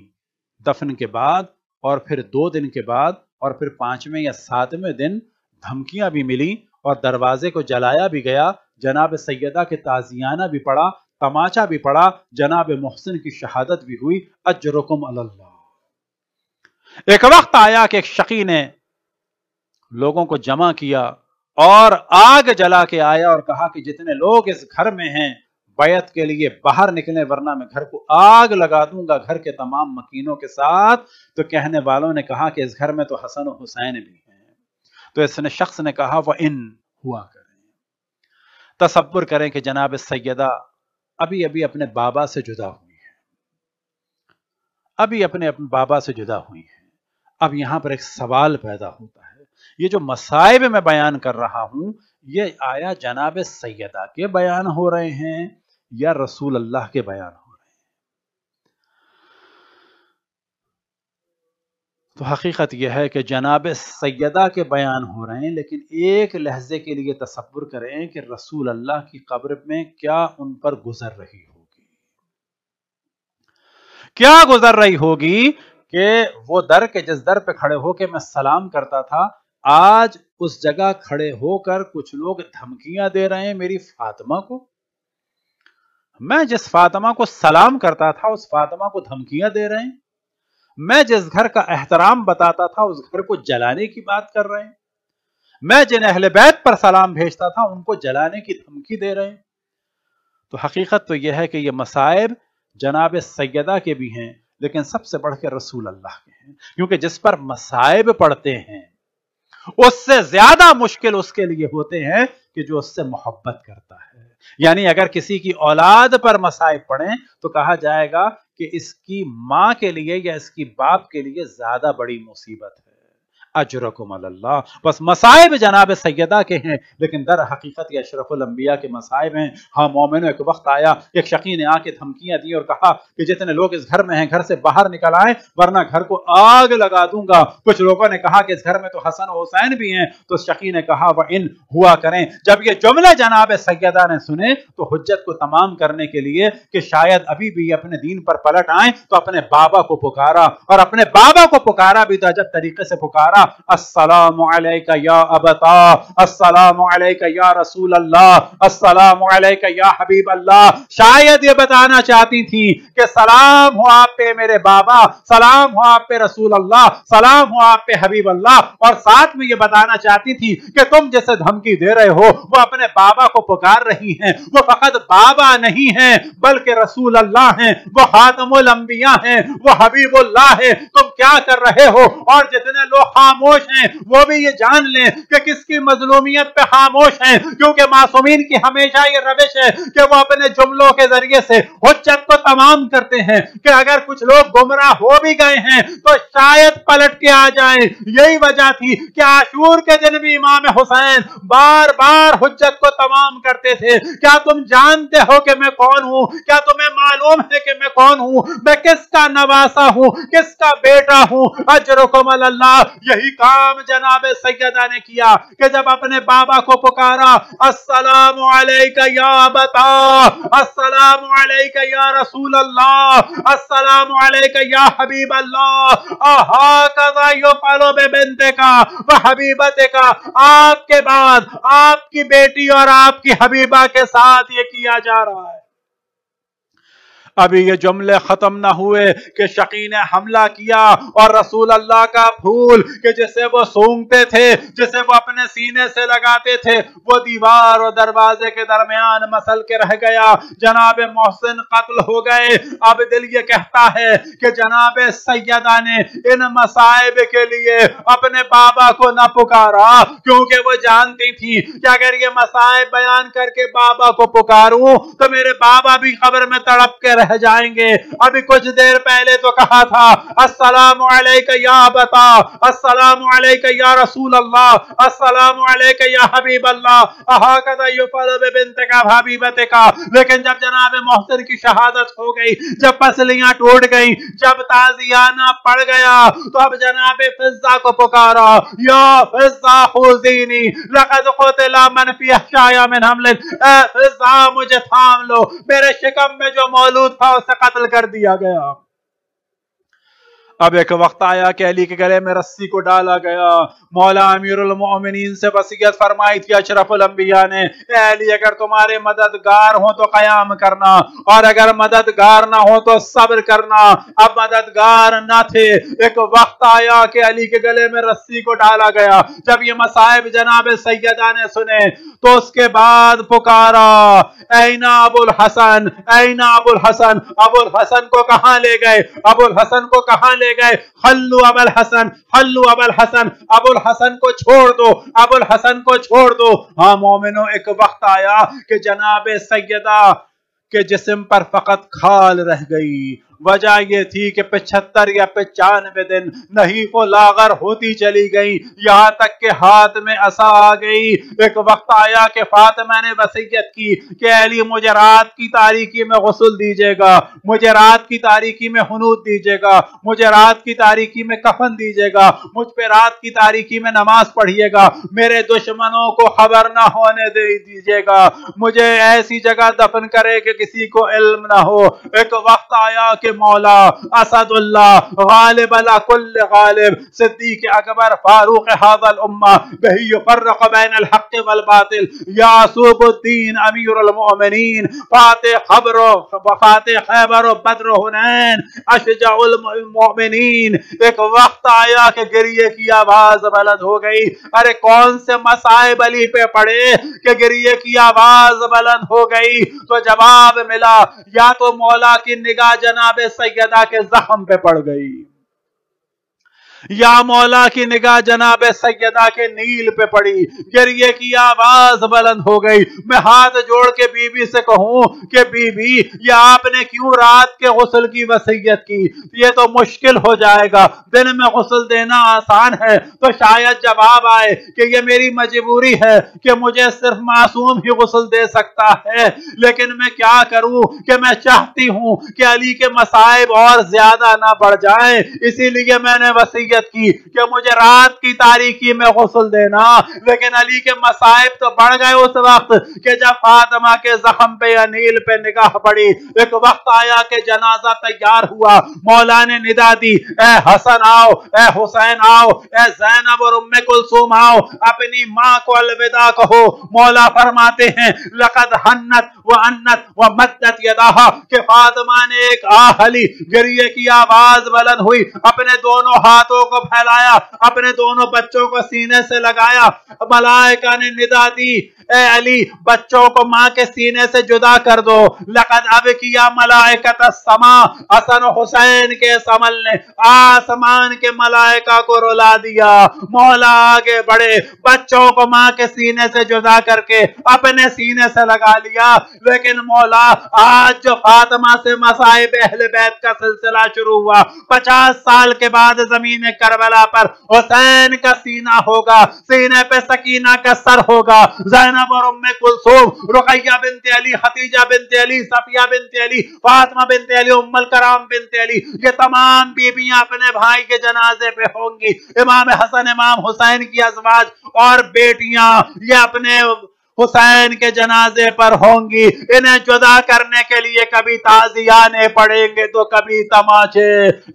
दफन के बाद और फिर दो दिन के बाद और फिर पाँचवें या सातवें दिन धमकियाँ भी मिली और दरवाजे को जलाया भी गया। जनाब सैयदा के ताजियाना भी पड़ा तमाचा भी पड़ा, जनाब मोहसिन की शहादत भी हुई, अजरकुम अल्लाह। एक वक्त आया कि एक शकी ने लोगों को जमा किया और आग जला के आया और कहा कि जितने लोग इस घर में हैं, बैत के लिए बाहर निकले, वरना मैं घर को आग लगा दूँगा, घर के तमाम मकीनों के साथ। तो कहने वालों ने कहा कि इस घर में तो हसन और हुसैन भी हैं। तो इसने शख्स ने कहा, वह इन हुआ करें। तस्वुर करें कि जनाब सैयदा अभी अभी अपने बाबा से जुदा हुई है। अभी अपने अपने बाबा से जुदा हुई है। अब यहाँ पर एक सवाल पैदा होता है। ये जो मसाइब मैं बयान कर रहा हूँ, ये आया जनाब सैदा के बयान हो रहे हैं या रसूल अल्लाह के बयान हो रहे हैं तो हकीकत यह है कि जनाब सैदा के बयान हो रहे हैं, लेकिन एक लहजे के लिए तस्वुर करें कि रसूल अल्लाह की कब्र में क्या उन पर गुजर रही होगी। क्या गुजर रही होगी कि वो दर के जिस दर पे खड़े होकर मैं सलाम करता था, आज उस जगह खड़े होकर कुछ लोग धमकियाँ दे रहे हैं मेरी फातिमा को। मैं जिस फातिमा को सलाम करता था, उस फातिमा को धमकियाँ दे रहे हैं। मैं जिस घर का एहतराम बताता था, उस घर को जलाने की बात कर रहे हैं। मैं जिन अहल बैत पर सलाम भेजता था, उनको जलाने की धमकी दे रहे हैं। तो हकीकत तो यह है कि यह मसाइब जनाब सैयदा के भी हैं, लेकिन सबसे बढ़ के रसूल अल्लाह के हैं, क्योंकि जिस पर मसाइब पड़ते हैं, उससे ज़्यादा मुश्किल उसके लिए होते हैं कि जो उससे मोहब्बत करता है। यानी अगर किसी की औलाद पर मसाइब पड़े तो कहा जाएगा कि इसकी माँ के लिए या इसकी बाप के लिए ज़्यादा बड़ी मुसीबत है। अजरकुम अल्लाह बस मसाइब जनाब सैदा के हैं, लेकिन दर हकीकत या अशरफुलम्बिया के मसाइब हैं। हाँ मोमिन, एक वक्त आया, एक शकी ने आके धमकियाँ दी और कहा कि जितने लोग इस घर में हैं, घर से बाहर निकल आए, वरना घर को आग लगा दूँगा। कुछ लोगों ने कहा कि इस घर में तो हसन हुसैन भी हैं तो शकी ने कहा वह इन हुआ करें। जब ये जुमले जनाब सैदा ने सुने तो हजत को तमाम करने के लिए कि शायद अभी भी अपने दीन पर पलट आए तो अपने बाबा को पुकारा। और अपने बाबा को पुकारा भी तो अजब तरीके से पुकारा। हबीब अल्लाह शायद ये बताना चाहती थी कि सलाम हो आप पे मेरे बाबा, सलाम हो आप पे रसूल अल्लाह सलाम हो आप पे हबीब अल्लाह और साथ में ये बताना चाहती थी कि तुम जैसे धमकी दे रहे हो, वो अपने बाबा को पुकार रही हैं। वो फकत बाबा नहीं है, बल्कि रसूल अल्लाह हैं। वो हातमुल अंबिया हैं, वो हबीबुल्लाह है। तुम क्या कर रहे हो? और जितने लोग खामोश हैं। वो भी ये जान लें कि किसकी मजलूमियत पे खामोश हैं। क्योंकि मासूमीन की हमेशा ये रविश है कि वो अपने जुमलों के ज़रिए से हुज्जत को तमाम करते हैं कि अगर कुछ लोग गुमराह हो भी गए हैं तो शायद पलट के आ जाए। यही वजह थी कि आशूर के दिन भी इमाम हुसैन बार बार हुज्जत को तमाम करते थे। क्या तुम जानते हो कि मैं कौन हूँ? क्या तुम्हें मालूम है कि मैं कौन हूँ? मैं किसका नवासा हूँ? किसका बेटा हूँ? अजरकुम अल्लाह यही काम जनाब सैयदा ने किया कि जब अपने बाबा को पुकारा, अस्सलाम या बता, अस्सलाम या रसूल अल्लाह अस्सलाम या हबीब अल्लाह हबीबते का आपके बाद आपकी बेटी और आपकी हबीबा के साथ ये किया जा रहा है। अभी ये जुमले खत्म ना हुए कि शकी ने हमला किया और रसूल अल्लाह का फूल कि जिसे वो सूंघते थे, जिसे वो अपने सीने से लगाते थे, वो दीवार और दरवाजे के दरमियान मसल के रह गया। जनाब मोहसिन कत्ल हो गए। अब दिल ये कहता है कि जनाब सैदा ने इन मसाइब के लिए अपने बाबा को न पुकारा, क्योंकि वो जानती थी कि अगर ये मसाइब बयान करके बाबा को पुकारूं तो मेरे बाबा भी खबर में तड़प के रह जाएँगे। अभी कुछ देर पहले तो कहा था, अस्सलाम या बता, अस्सलाम या रसूल अल्लाह अस्सलाम या हबीब अल्लाह का लेकिन जब जनाब मोहसिन की शहादत हो गई, जब पसलियाँ टूट गई, जब ताजियाना पड़ गया तो अब जनाब फिजा को पुकारा, या फिजा खुदीनी लकद खुतला मन फ़ी अहशाया मिन हमलिन। ए फिजा मुझे थाम लो। मेरे शिकम में जो मौजूद था उसे कत्ल कर दिया गया। अब एक वक्त आया कि अली के गले में रस्सी को डाला गया। मौला अमीर से वसीयत फरमाई थी अशरफुलम्बिया ने अली, अगर तुम्हारे मददगार हो तो कयाम करना, और अगर मददगार ना हो तो सब्र करना। अब मददगार न थे। एक वक्त आया कि अली के गले में रस्सी को डाला गया। जब ये मसाइब जनाब सैयदा ने सुने तो उसके बाद पुकारा ऐना अबुल हसन ऐना अबुल हसन। अबुल हसन को कहा ले गए? अबुल हसन को कहा ले गए हल्लू अबल हसन हल्लू अबल हसन अबुल हसन को छोड़ दो अबुल हसन को छोड़ दो हाँ मोमिनो एक वक्त आया कि जनाब सैदा के जिस्म पर फकत खाल रह गई वजह यह थी कि पिछहत्तर या पचानवे दिन नहीं को लागर होती चली गई। यहाँ तक के हाथ में असा आ गई। एक वक्त आया कि फातिमा ने वसीयत की कि अली, मुझे रात की तारीखी में गसल दीजिएगा, मुझे रात की तारीखी में हनूद दीजिएगा, मुझे रात की तारीखी में कफन दीजिएगा, मुझ पर रात की तारीखी में नमाज़ पढ़िएगा, मेरे दुश्मनों को खबर ना होने दे दीजिएगा। मुझे ऐसी जगह दफन करे कि किसी को इल्म ना हो। एक वक्त आया कि मौला, असदुल्ला, गालिब सिद्दीक अकबर, फारूक हादल उम्मा बही हक कि आवाज़ बुलंद हो गई। अरे कौन से मसाइब पे पड़े कि हो गई? तो जवाब मिला, या तो मौला की निगाह जनाब सैयदा के जख्म पे पड़ गई। या मौला की निगाह जनाब सैयदा के नील पे पड़ी गिरिए की आवाज़ बुलंद हो गई। मैं हाथ जोड़ के बीबी से कहूँ कि बीबी, ये आपने क्यों रात के गसल की वसीयत की? ये तो मुश्किल हो जाएगा। दिन में गसल देना आसान है तो शायद जवाब आए कि ये मेरी मजबूरी है कि मुझे सिर्फ़ मासूम ही गसल दे सकता है। लेकिन मैं क्या करूँ कि मैं चाहती हूँ कि अली के मसाइब और ज़्यादा ना बढ़ जाए, इसीलिए मैंने वसीयत वसीयत की कि मुझे रात की तारीखी में गसल देना। लेकिन अली के मसाइब तो बढ़ गए उस वक्त कि जब फातिमा के जख्म पे अनिल पे निगाह पड़ी। एक वक्त आया कि जनाजा तैयार हुआ। मौला ने निदा दी, ए हसन आओ, ए हुसैन आओ, ए जैनब और उम्मे कुलसुम आओ, अपनी माँ को अलविदा कहो। मौला फरमाते हैं, लकद हन्नत व अन्नत व मद्दत यदाहा। के फातिमा ने एक आहली गिरिए की आवाज़ बुलंद हुई। अपने दोनों हाथों को फैलाया अपने दोनों बच्चों को सीने से लगाया। मलाइका ने निदा दी अली, बच्चों को माँ के सीने से जुदा कर दो। लकद अब किया मलाइकत समा। हसन हुसैन के समल ने आसमान के मलायका को रुला दिया। मौला आगे बढ़े। बच्चों को माँ के सीने से जुदा करके अपने सीने से लगा लिया। लेकिन मौला, आज जो फातिमा से मसाइब अहले बैत का सिलसिला शुरू हुआ, पचास साल के बाद ज़मीन करबला पर हुसैन का सीना होगा, सीने पे सकीना का सर होगा जैनब रुकैया बिनते अली खतीजा बिनते अली सफिया बिनते अली फातिमा बिनते अली उम्मल कराम बिनते अली ये तमाम बीबियाँ अपने भाई के जनाजे पे होंगी। इमाम हसन, इमाम हुसैन की अजवाज और बेटियाँ, ये अपने हुसैन के जनाजे पर होंगी। इन्हें जुदा करने के लिए कभी ताजियाने पड़ेंगे तो कभी तमाचे।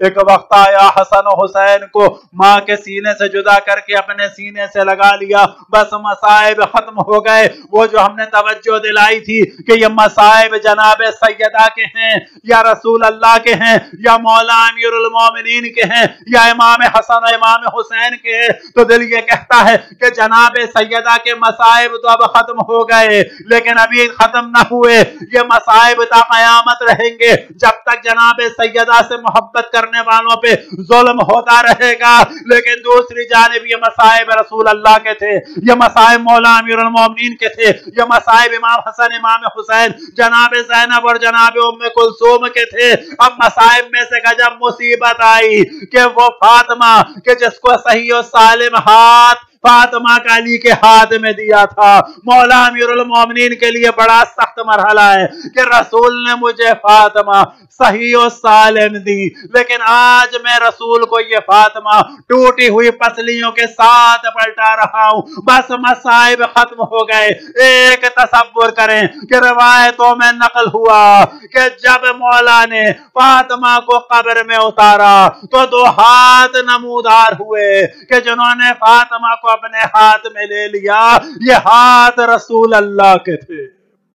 एक वक्त आया हसन हुसैन को माँ के सीने से जुदा करके अपने सीने से लगा लिया। बस मसाइब खत्म हो गए। वो जो हमने तवज्जो दिलाई थी कि ये मसाइब जनाब सैयदा के हैं, या रसूल अल्लाह के हैं, या मौला अमीर के हैं, या इमाम हसन इमाम हुसैन के हैं तो दिल ये कहता है कि जनाब सैयदा के मसाइब तो अब खत्म खत्म हो गए, लेकिन अभी खत्म ना हुए। ये मसाइब ता कयामत रहेंगे, जब तक जनाब सैयदा से मोहब्बत करने वालों पे जुल्म होता रहेगा। लेकिन दूसरी जानब ये मसाइब रसूल अल्लाह के थे, ये मसाइब मौला अमीर के थे, ये मसाइब इमाम हसन, इमाम हुसैन, जनाब जैनब और जनाब उम्म कुलसूम के थे। अब मसाइब में से गजब मुसीबत आई कि वो फातिमा, के जिसको सही और सालिम हाथ फातिमा काली के हाथ में दिया था। मौला अमीर के लिए बड़ा सख्त मरहला है कि रसूल ने मुझे फातिमा सही और सालिम दी। लेकिन आज मैं रसूल को ये फातिमा टूटी हुई पसलियों के साथ पलटा रहा हूँ। बस मसाइब खत्म हो गए। एक तस्वुर करें कि रवायतों में नकल हुआ कि जब मौला ने फातमा को कब्र में उतारा तो दो हाथ नमूदार हुए कि जिन्होंने फातिमा अपने हाथ में ले लिया। ये हाथ रसूल अल्लाह के थे।